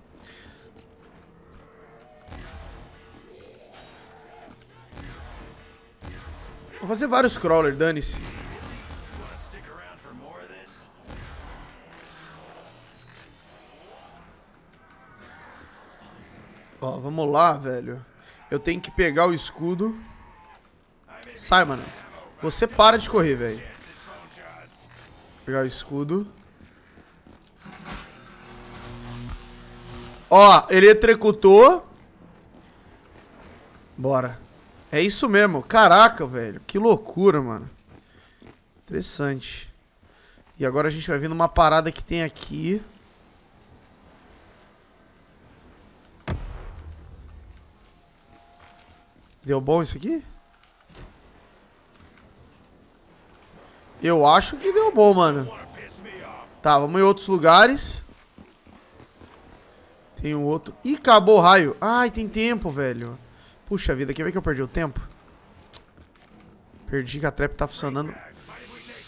A: Vou fazer vários crawler, dane-se. Ó, vamos lá, velho. Eu tenho que pegar o escudo. Sai, mano. Você para de correr, velho. Pegar o escudo. Ó, eletrocutou. Bora. É isso mesmo. Caraca, velho. Que loucura, mano. Interessante. E agora a gente vai vir numa parada que tem aqui. Deu bom isso aqui? Eu acho que deu bom, mano. Tá, vamos em outros lugares. Tem um outro. Ih, acabou o raio. Ai, tem tempo, velho. Puxa vida, quer ver que eu perdi o tempo? Perdi que a trap tá funcionando.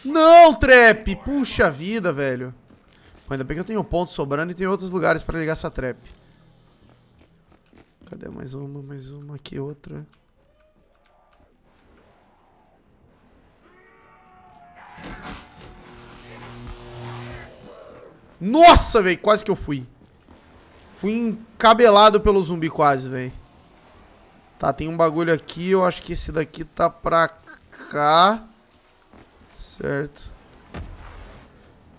A: Não, trap! Puxa vida, velho. ainda bem que eu tenho ponto sobrando e tem outros lugares pra ligar essa trap. Cadê mais uma, mais uma, aqui outra. Nossa, velho, quase que eu fui. Fui encabelado pelo zumbi quase, velho. Tá, tem um bagulho aqui. Eu acho que esse daqui tá pra cá. Certo.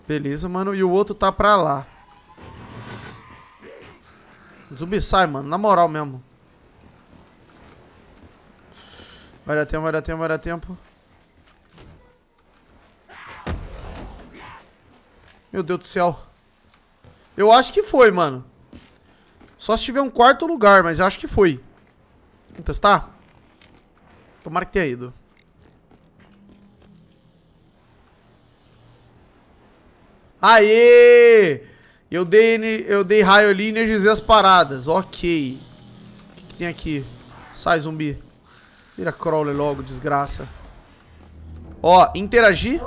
A: Beleza, mano. E o outro tá pra lá. O zumbi sai, mano. Na moral mesmo. Vai dar tempo, vai dar tempo, vai dar tempo. Meu Deus do céu. Eu acho que foi, mano. Só se tiver um quarto lugar, mas eu acho que foi. Vamos testar? Tomara que tenha ido. Aê! Eu dei, eu dei raio ali e energizei as paradas. Ok. O que, que, tem aqui? Sai, zumbi. Vira crawler logo, desgraça. Ó, interagir.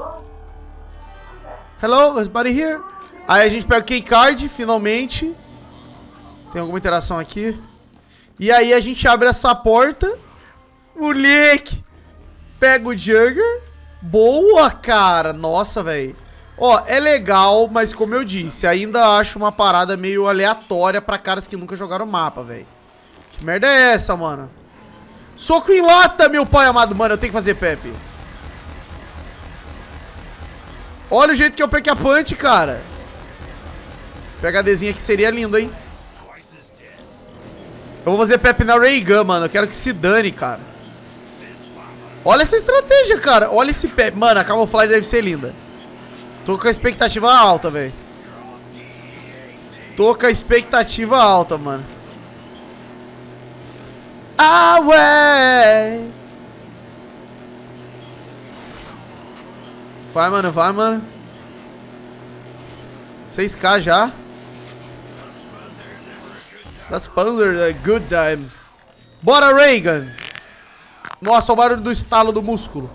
A: Hello, everybody here? Aí a gente pega o keycard, finalmente. Tem alguma interação aqui? E aí a gente abre essa porta. Moleque. Pega o Jugger. Boa, cara. Nossa, velho. Ó, é legal, mas como eu disse, ainda acho uma parada meio aleatória pra caras que nunca jogaram mapa, velho. Que merda é essa, mano? Soco em lata, meu pai amado. Mano, eu tenho que fazer Pepe. Olha o jeito que eu peguei a punch, cara. PHDzinho aqui seria lindo, hein? Eu vou fazer Pepe na Ray Gun, mano. Eu quero que se dane, cara. Olha essa estratégia, cara. Olha esse Pepe. Mano, a camuflagem deve ser linda. Tô com a expectativa alta, velho. Tô com a expectativa alta, mano. Ah, ué. Vai, mano, vai, mano. 6k já. Das Panzer, é good time. Bora, Reagan! Nossa, o barulho do estalo do músculo.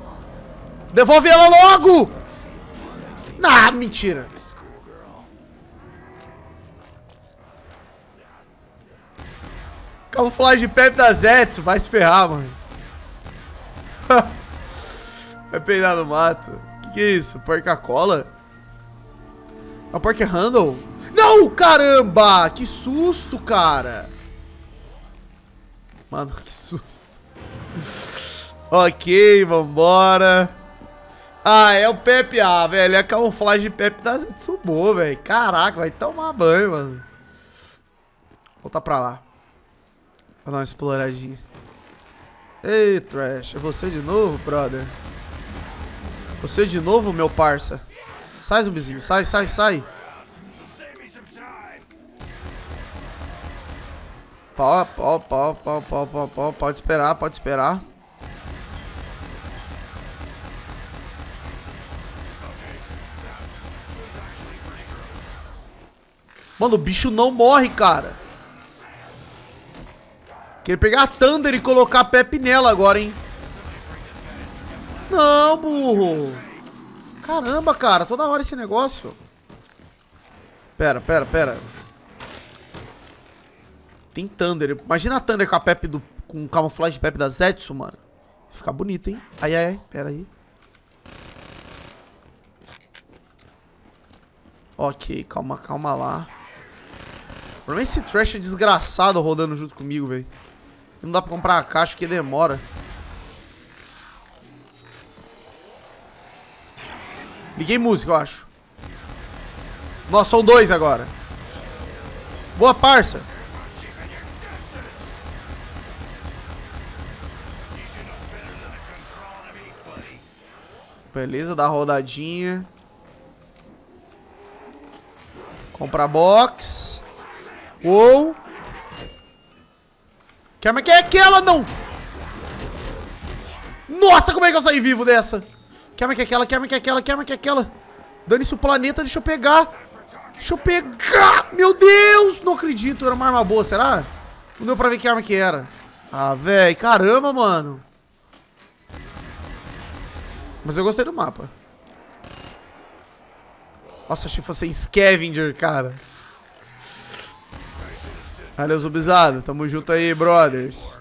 A: Devolve ela logo! Ah, mentira. Camuflagem Pepe da Zetsu, vai se ferrar, mano. vai peidar no mato. Que que é isso? Porca cola? É um porca handle? Não, caramba! Que susto, cara. Mano, que susto. ok, vambora. Ah, é o Pepe A, velho. É a camuflagem Pepe da Zetsubo, velho. Caraca, vai tomar banho, mano. Voltar pra lá. Pra dar uma exploradinha. Ei, Trash. É você de novo, brother? Você de novo, meu parça? Sai, zumbizinho. Sai, sai, sai. Pó, pó, pó, pó, pó, pó, pó. Pode esperar, pode esperar. Mano, o bicho não morre, cara. Queria pegar a Thunder e colocar a Pepe nela agora, hein. Não, burro. Caramba, cara. Toda hora esse negócio. Pera, pera, pera. Tem Thunder. Imagina a Thunder com a Pepe do... Com camuflagem Pepe da Zetsu, mano. Fica bonito, hein? Ai, ai, ai. Pera aí. Ok, calma, calma lá. É esse trash é desgraçado rodando junto comigo, velho. Não dá pra comprar a caixa porque demora. Liguei música, eu acho. Nossa, são dois agora. Boa, parça. Beleza, dá rodadinha. Comprar box. Uou. Que arma que é aquela, não? Nossa, como é que eu saí vivo dessa? Que arma que é aquela, que arma que é aquela, que arma que é aquela? Dane-se o planeta, deixa eu pegar. Deixa eu pegar. Meu Deus, não acredito. Era uma arma boa, será? Não deu pra ver que arma que era. Ah, velho, caramba, mano. Mas eu gostei do mapa. Nossa, achei que fosse Scavenger, cara. Valeu, Zubizado. Tamo junto aí, brothers.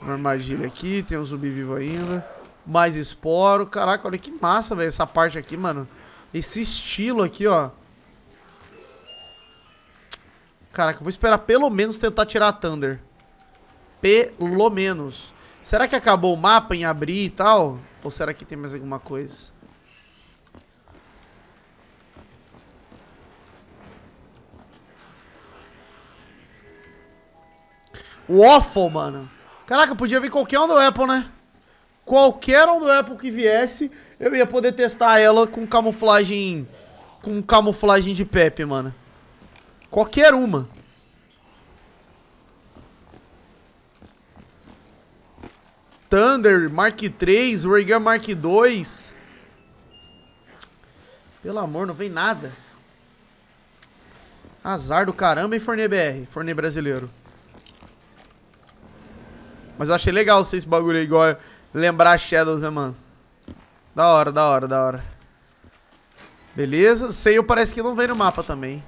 A: Uma armadilha aqui. Tem um zumbi vivo ainda. Mais esporo. Caraca, olha que massa, velho. Essa parte aqui, mano. Esse estilo aqui, ó. Caraca, eu vou esperar pelo menos tentar tirar a Thunder. Pelo menos. Será que acabou o mapa em abrir e tal? Ou será que tem mais alguma coisa? Waffle, mano. Caraca, podia vir qualquer um do Apple, né? Qualquer um do Apple que viesse, eu ia poder testar ela com camuflagem... Com camuflagem de Pepe, mano. Qualquer uma. Thunder, Mark 3, Reagan Mark 2. Pelo amor, não vem nada. Azar do caramba, hein, Fornê BR, Fornê brasileiro. Mas eu achei legal ser esse bagulho aí, igual lembrar Shadows, né, mano? Da hora, da hora, da hora. Beleza, Seio parece que não vem no mapa também.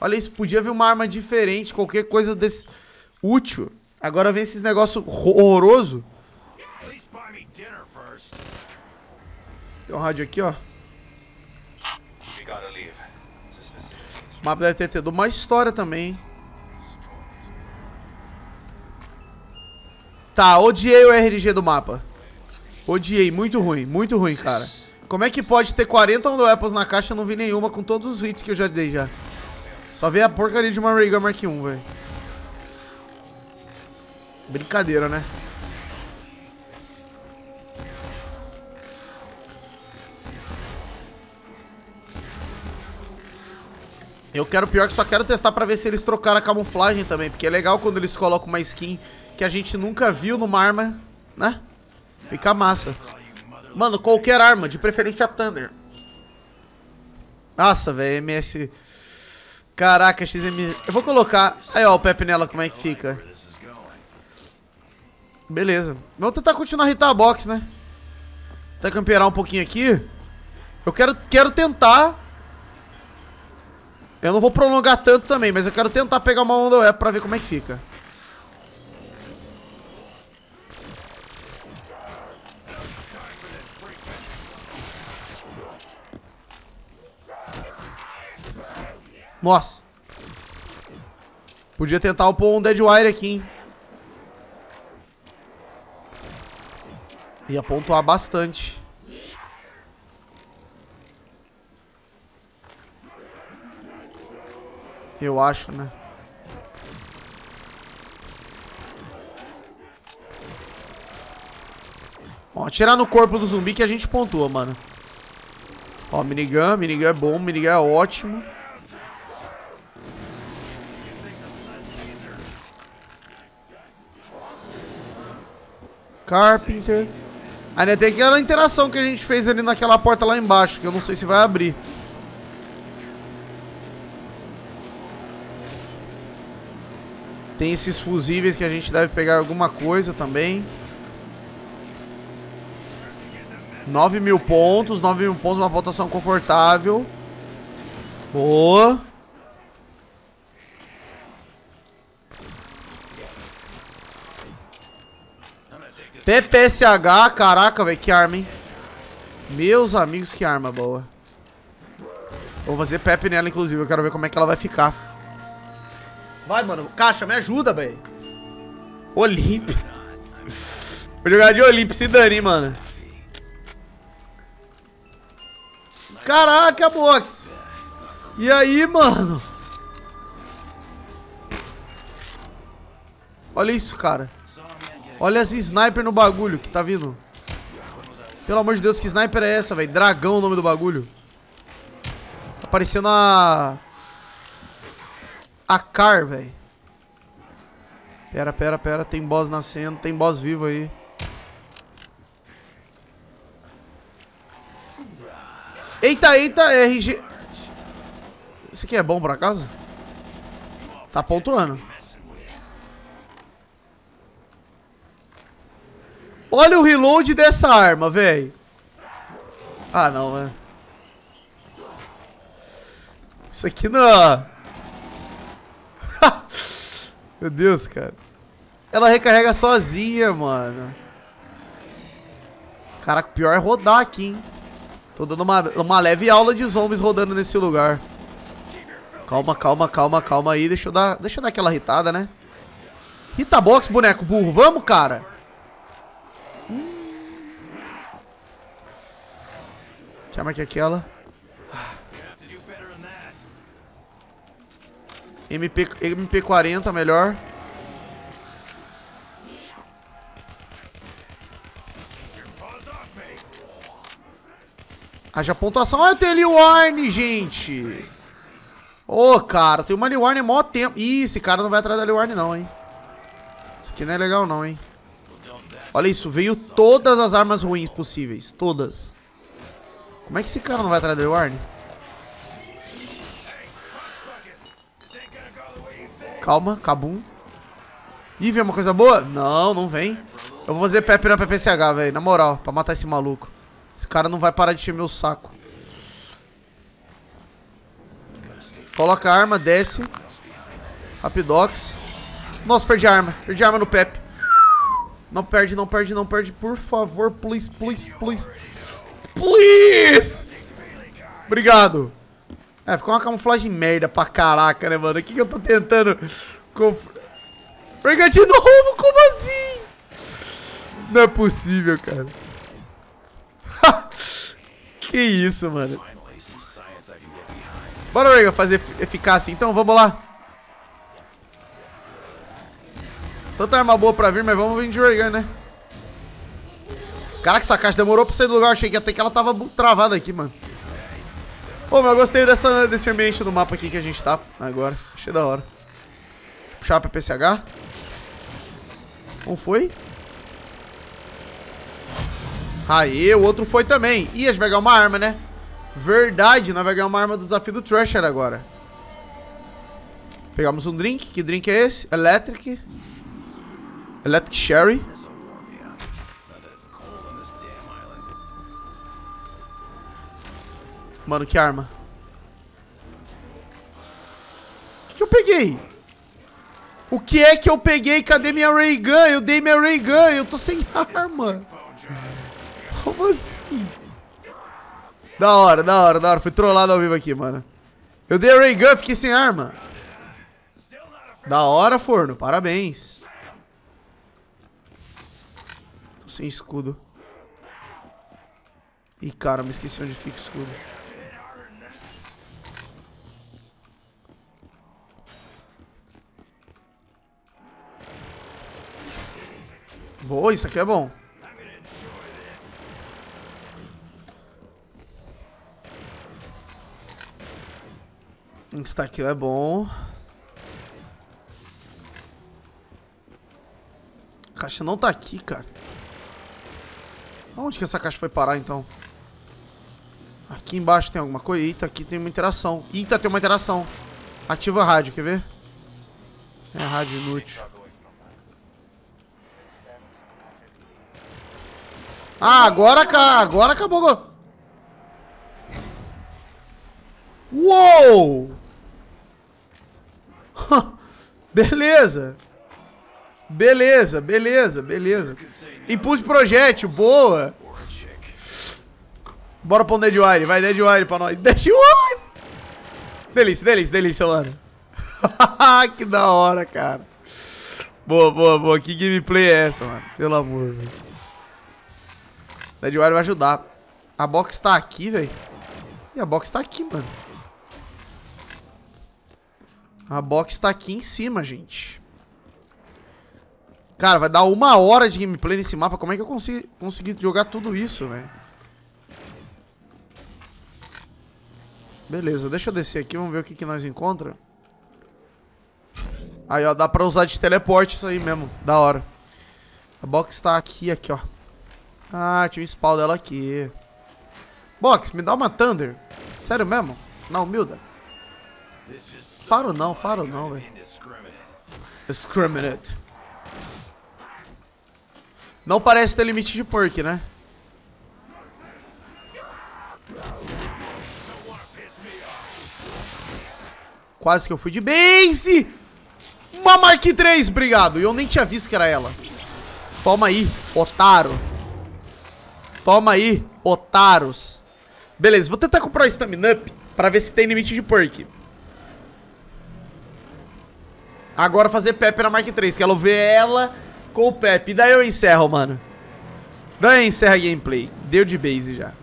A: Olha isso, podia vir uma arma diferente, qualquer coisa desse útil. Agora vem esses negócios horroroso. Tem um rádio aqui, ó. O mapa deve ter tido uma história também. Tá, odiei o RNG do mapa. Odiei, muito ruim, muito ruim, cara. Como é que pode ter 40 Wonder Apples na caixa e não vi nenhuma com todos os hits que eu já dei já? Só vi a porcaria de uma Ray Gun Mark 1, velho. Brincadeira, né? Eu quero pior que só quero testar pra ver se eles trocaram a camuflagem também. Porque é legal quando eles colocam uma skin que a gente nunca viu numa arma, né? Fica massa. Mano, qualquer arma, de preferência a Thunder. Nossa, velho, MS... Caraca, XM... Eu vou colocar... Aí, ó, o Pepe nela, como é que fica. Beleza. Vamos tentar continuar a hitar a box, né? Até camperar um pouquinho aqui. Eu quero, quero tentar... Eu não vou prolongar tanto também, mas eu quero tentar pegar uma onda web pra ver como é que fica. Nossa. Podia tentar pôr um Deadwire aqui, hein? Ia pontuar bastante. Eu acho, né? Ó, atirar no corpo do zumbi que a gente pontua, mano. Ó, minigun, minigun é bom, minigun é ótimo. Carpenter. Ainda tem aquela interação que a gente fez ali naquela porta lá embaixo, que eu não sei se vai abrir. Tem esses fusíveis que a gente deve pegar alguma coisa também. 9 mil pontos, 9 mil pontos, uma votação confortável. Boa. PPSH, caraca, velho, que arma, hein? Meus amigos, que arma boa. Vou fazer Pepe nela, inclusive. Eu quero ver como é que ela vai ficar. Vai, mano. Caixa, me ajuda, velho. Olimp. Vou jogar de Olimp, se dane, mano. Caraca, box. E aí, mano? Olha isso, cara. Olha as sniper no bagulho que tá vindo. Pelo amor de Deus, que sniper é essa, velho? Dragão o nome do bagulho. Tá parecendo a... A Car, velho. Pera, pera, pera. Tem boss nascendo, tem boss vivo aí. Eita, eita, RG... Isso aqui é bom por acaso? Tá pontuando. Olha o reload dessa arma, velho. Ah, não, mano. Isso aqui não... Meu Deus, cara. Ela recarrega sozinha, mano. Caraca, pior é rodar aqui, hein. Tô dando uma, uma leve aula de zombies rodando nesse lugar. Calma, calma, calma, calma aí. Deixa eu dar, deixa eu dar aquela hitada, né? Hita box, boneco burro. Vamos, cara. Chama aqui aquela. MP, MP40 melhor. Haja pontuação. Olha, tem ali o Arne, gente. Ô, oh, cara, tem uma Liwarne há mó tempo. Ih, esse cara não vai atrás da Liwarne não, hein. Isso aqui não é legal não, hein. Olha isso, veio todas as armas ruins possíveis. Todas. Como é que esse cara não vai atrás do Warren? Calma, Cabum. Ih, vem uma coisa boa? Não, não vem. Eu vou fazer Pepe na PPCH, velho. Na moral, pra matar esse maluco. Esse cara não vai parar de encher meu saco. Coloca a arma, desce. Rapidox. Nossa, perdi a arma. Perdi a arma no Pepe. Não perde, não perde, não perde. Por favor, please, please, please. Please! Obrigado. É, ficou uma camuflagem merda pra caraca, né, mano? O que, que eu tô tentando... Pegar de novo? Como assim? Não é possível, cara. que isso, mano. Bora, Regan, fazer eficácia. Então, vamos lá. Tanta arma boa pra vir, mas vamos vir de Regan, né? Caraca, essa caixa demorou pra sair do lugar. Achei que até que ela tava travada aqui, mano. Pô, mas eu gostei dessa, desse ambiente do mapa aqui que a gente tá agora. Achei da hora. Puxar pra PCH. Como foi? Aê, o outro foi também. Ih, a gente vai ganhar uma arma, né? Verdade, nós vamos ganhar uma arma do desafio do Thrasher agora. Pegamos um drink. Que drink é esse? Electric. Electric Sherry. Mano, que arma? O que, que eu peguei? O que é que eu peguei? Cadê minha Ray Gun? Eu dei minha Ray Gun. Eu tô sem arma. Como assim? Da hora, da hora, da hora. Fui trollado ao vivo aqui, mano. Eu dei a Ray Gun, fiquei sem arma. Da hora, forno. Parabéns. Tô sem escudo. Ih, cara, me esqueci onde fica o escudo. Boa, isso aqui é bom. Isso aqui é bom. A caixa não tá aqui, cara. Onde que essa caixa foi parar, então? Aqui embaixo tem alguma coisa. Eita, aqui tem uma interação. Eita, tem uma interação. Ativa a rádio, quer ver? É rádio inútil. Ah, agora, agora acabou. Uou! beleza. Beleza, beleza, beleza. Impulso projétil, boa. Bora pra um Deadwire, vai Deadwire pra nós. Deadwire! Delícia, delícia, delícia, mano. que da hora, cara. Boa, boa, boa. Que gameplay é essa, mano? Pelo amor, velho. Deadwire vai ajudar. A box tá aqui, velho. E a box tá aqui, mano. A box tá aqui em cima, gente. Cara, vai dar uma hora de gameplay nesse mapa. Como é que eu consigo, consegui jogar tudo isso, velho? Beleza, deixa eu descer aqui. Vamos ver o que, que nós encontra. Aí, ó. Dá pra usar de teleporte isso aí mesmo. Da hora. A box tá aqui, aqui, ó. Ah, tinha o spawn dela aqui. Box, me dá uma Thunder. Sério mesmo? Na humilda. Faro não, faro não, velho. Discriminate. Não parece ter limite de perk, né? Quase que eu fui de base. Uma Mark 3, obrigado. E eu nem tinha visto que era ela. Toma aí, otaro. Toma aí, otaros. Beleza, vou tentar comprar o Stamina Up pra ver se tem limite de perk. Agora fazer Pepe na Mark 3. Quero ver ela com o Pepe. E daí eu encerro, mano. Daí eu encerro a gameplay. Deu de base já.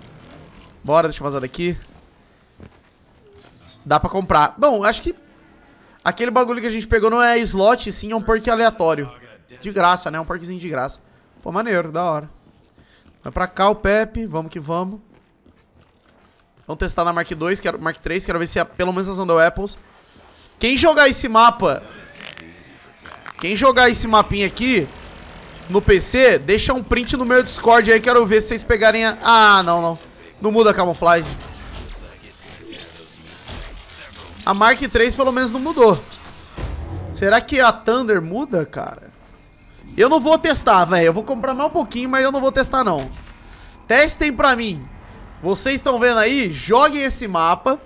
A: Bora, deixa eu vazar daqui. Dá pra comprar. Bom, acho que aquele bagulho que a gente pegou não é slot, sim é um perk aleatório. De graça, né? Um perkzinho de graça. Pô, maneiro, da hora. Vai pra cá o Pepe, vamos que vamos. Vamos testar na Mark 2, quero, Mark 3, quero ver se é pelo menos as Wonder Apples. Quem jogar esse mapa quem jogar esse mapinha aqui no PC, deixa um print no meu Discord aí, quero ver se vocês pegarem a... Ah, não, não. Não muda a camuflagem. A Mark 3 pelo menos não mudou. Será que a Thunder muda, cara? Eu não vou testar, velho. Eu vou comprar mais um pouquinho, mas eu não vou testar, não. Testem pra mim. Vocês estão vendo aí? Joguem esse mapa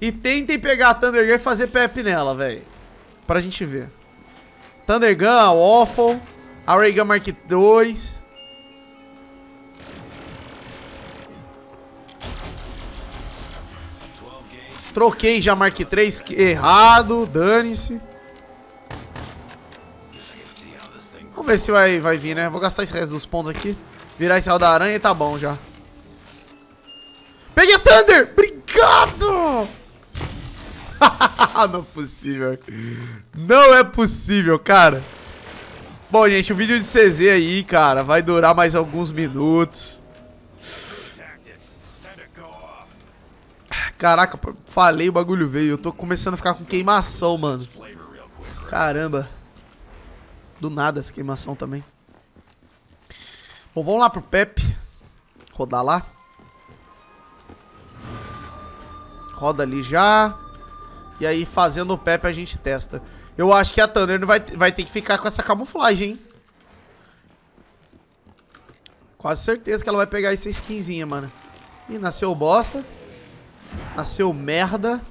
A: e tentem pegar a Thunder Gun e fazer pep nela, velho. Pra gente ver. Thunder Gun, a Waffle, a Ray Gun Mark II. Troquei já Mark III errado, dane-se. Vamos ver se vai, vai vir, né? Vou gastar esse resto dos pontos aqui. Virar esse raio da aranha e tá bom já. Peguei a Thunder! Obrigado! não é possível. Não é possível, cara. Bom, gente, o vídeo de CZ aí, cara, vai durar mais alguns minutos. Caraca, falei, o bagulho veio. Eu tô começando a ficar com queimação, mano. Caramba. Do nada essa queimação também. Bom, vamos lá pro Pepe. Rodar lá. Roda ali já. E aí, fazendo o Pepe, a gente testa. Eu acho que a Thunder vai, vai ter que ficar com essa camuflagem, hein? Quase certeza que ela vai pegar essa skinzinha, mano. Ih, nasceu bosta. Nasceu merda.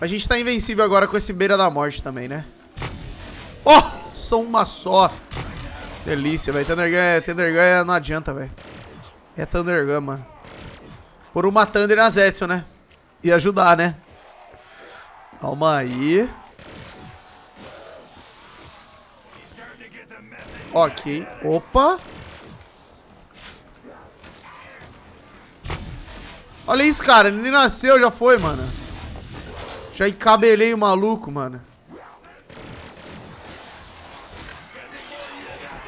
A: A gente tá invencível agora com esse beira da morte também, né? Oh! São uma só. Delícia, velho. Thundergun, Thundergun é, não adianta, velho. É Thundergun, mano. Por uma Thunder na Zetsu, né? E ajudar, né? Calma aí. Ok. Opa. Olha isso, cara. Ele nem nasceu, já foi, mano. Já encabelei o maluco, mano.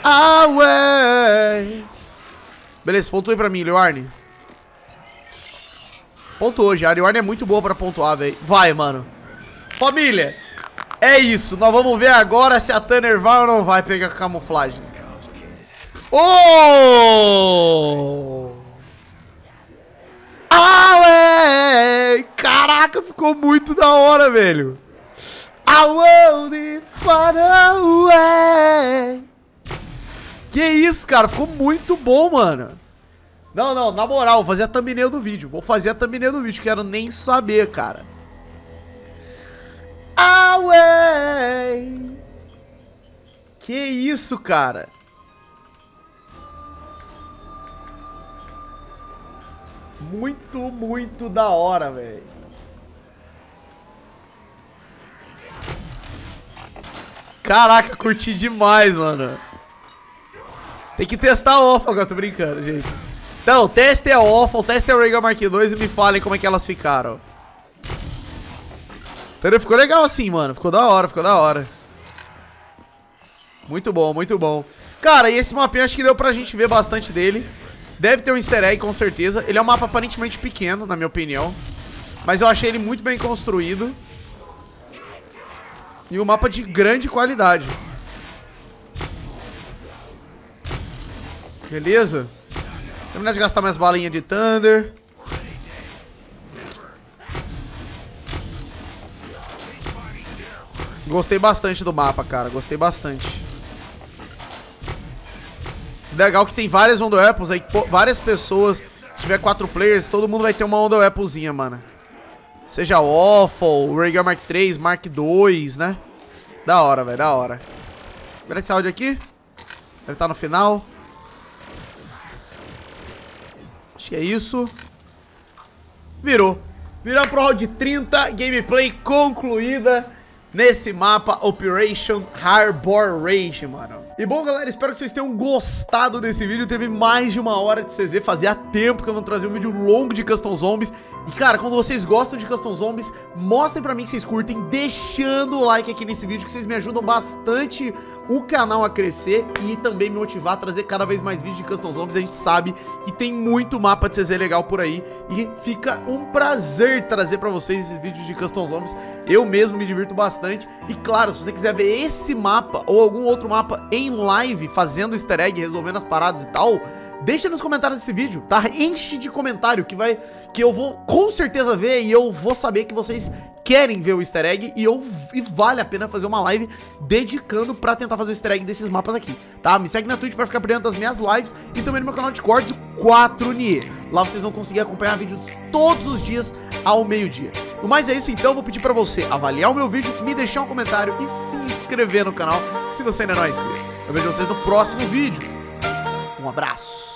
A: Ah, ué. Beleza, pontuei pra mim, Lewarne. Pontuou já. A Lewarne é muito boa pra pontuar, velho. Vai, mano. Família. É isso. Nós vamos ver agora se a Tanner vai ou não vai pegar camuflagem. Oh! Ué. Caraca, ficou muito da hora, velho. I want far away. Que isso, cara? Ficou muito bom, mano. Não, não, na moral, vou fazer a thumbnail do vídeo. Vou fazer a thumbnail do vídeo, quero nem saber, cara. Away. Que isso, cara? Muito, muito da hora, velho. Caraca, curti demais, mano. Tem que testar a Alpha agora, tô brincando, gente. Então, testem a Alpha, testem a Rega Mark II e me falem como é que elas ficaram. Entendeu? Ficou legal assim, mano. Ficou da hora, ficou da hora. Muito bom, muito bom. Cara, e esse mapinha acho que deu pra gente ver bastante dele. Deve ter um easter egg, com certeza. Ele é um mapa aparentemente pequeno, na minha opinião. Mas eu achei ele muito bem construído. E um mapa de grande qualidade. Beleza. Terminar de gastar mais balinha de Thunder. Gostei bastante do mapa, cara. Gostei bastante. Legal que tem várias Wonder Apples aí. Várias pessoas. Se tiver quatro players, todo mundo vai ter uma Wonder Applezinha, mano. Seja Waffle, Raygun Mark 3, Mark 2, né? Da hora, velho. Da hora. Vou esse áudio aqui. Deve estar no final. Que é isso. Virou. Virou pro round 30. Gameplay concluída nesse mapa Operation Harbor Rage, mano. E bom, galera, espero que vocês tenham gostado desse vídeo. Teve mais de uma hora de CZ, fazia tempo que eu não trazia um vídeo longo de Custom Zombies. E, cara, quando vocês gostam de Custom Zombies, mostrem pra mim que vocês curtem, deixando o like aqui nesse vídeo, que vocês me ajudam bastante o canal a crescer e também me motivar a trazer cada vez mais vídeos de Custom Zombies. A gente sabe que tem muito mapa de CZ legal por aí e fica um prazer trazer pra vocês esses vídeos de Custom Zombies. Eu mesmo me divirto bastante. E, claro, se você quiser ver esse mapa ou algum outro mapa em live fazendo easter egg, resolvendo as paradas e tal, deixa nos comentários desse vídeo, tá? Enche de comentário que vai que eu vou com certeza ver e eu vou saber que vocês querem ver o easter egg e, eu, e vale a pena fazer uma live dedicando pra tentar fazer o easter egg desses mapas aqui, tá? Me segue na Twitch pra ficar por dentro das minhas lives e também no meu canal de cortes, 4Nie. Lá vocês vão conseguir acompanhar vídeos todos os dias ao meio-dia. No mais é isso, então eu vou pedir pra você avaliar o meu vídeo, me deixar um comentário e se inscrever no canal se você ainda não é inscrito. Eu vejo vocês no próximo vídeo. Um abraço.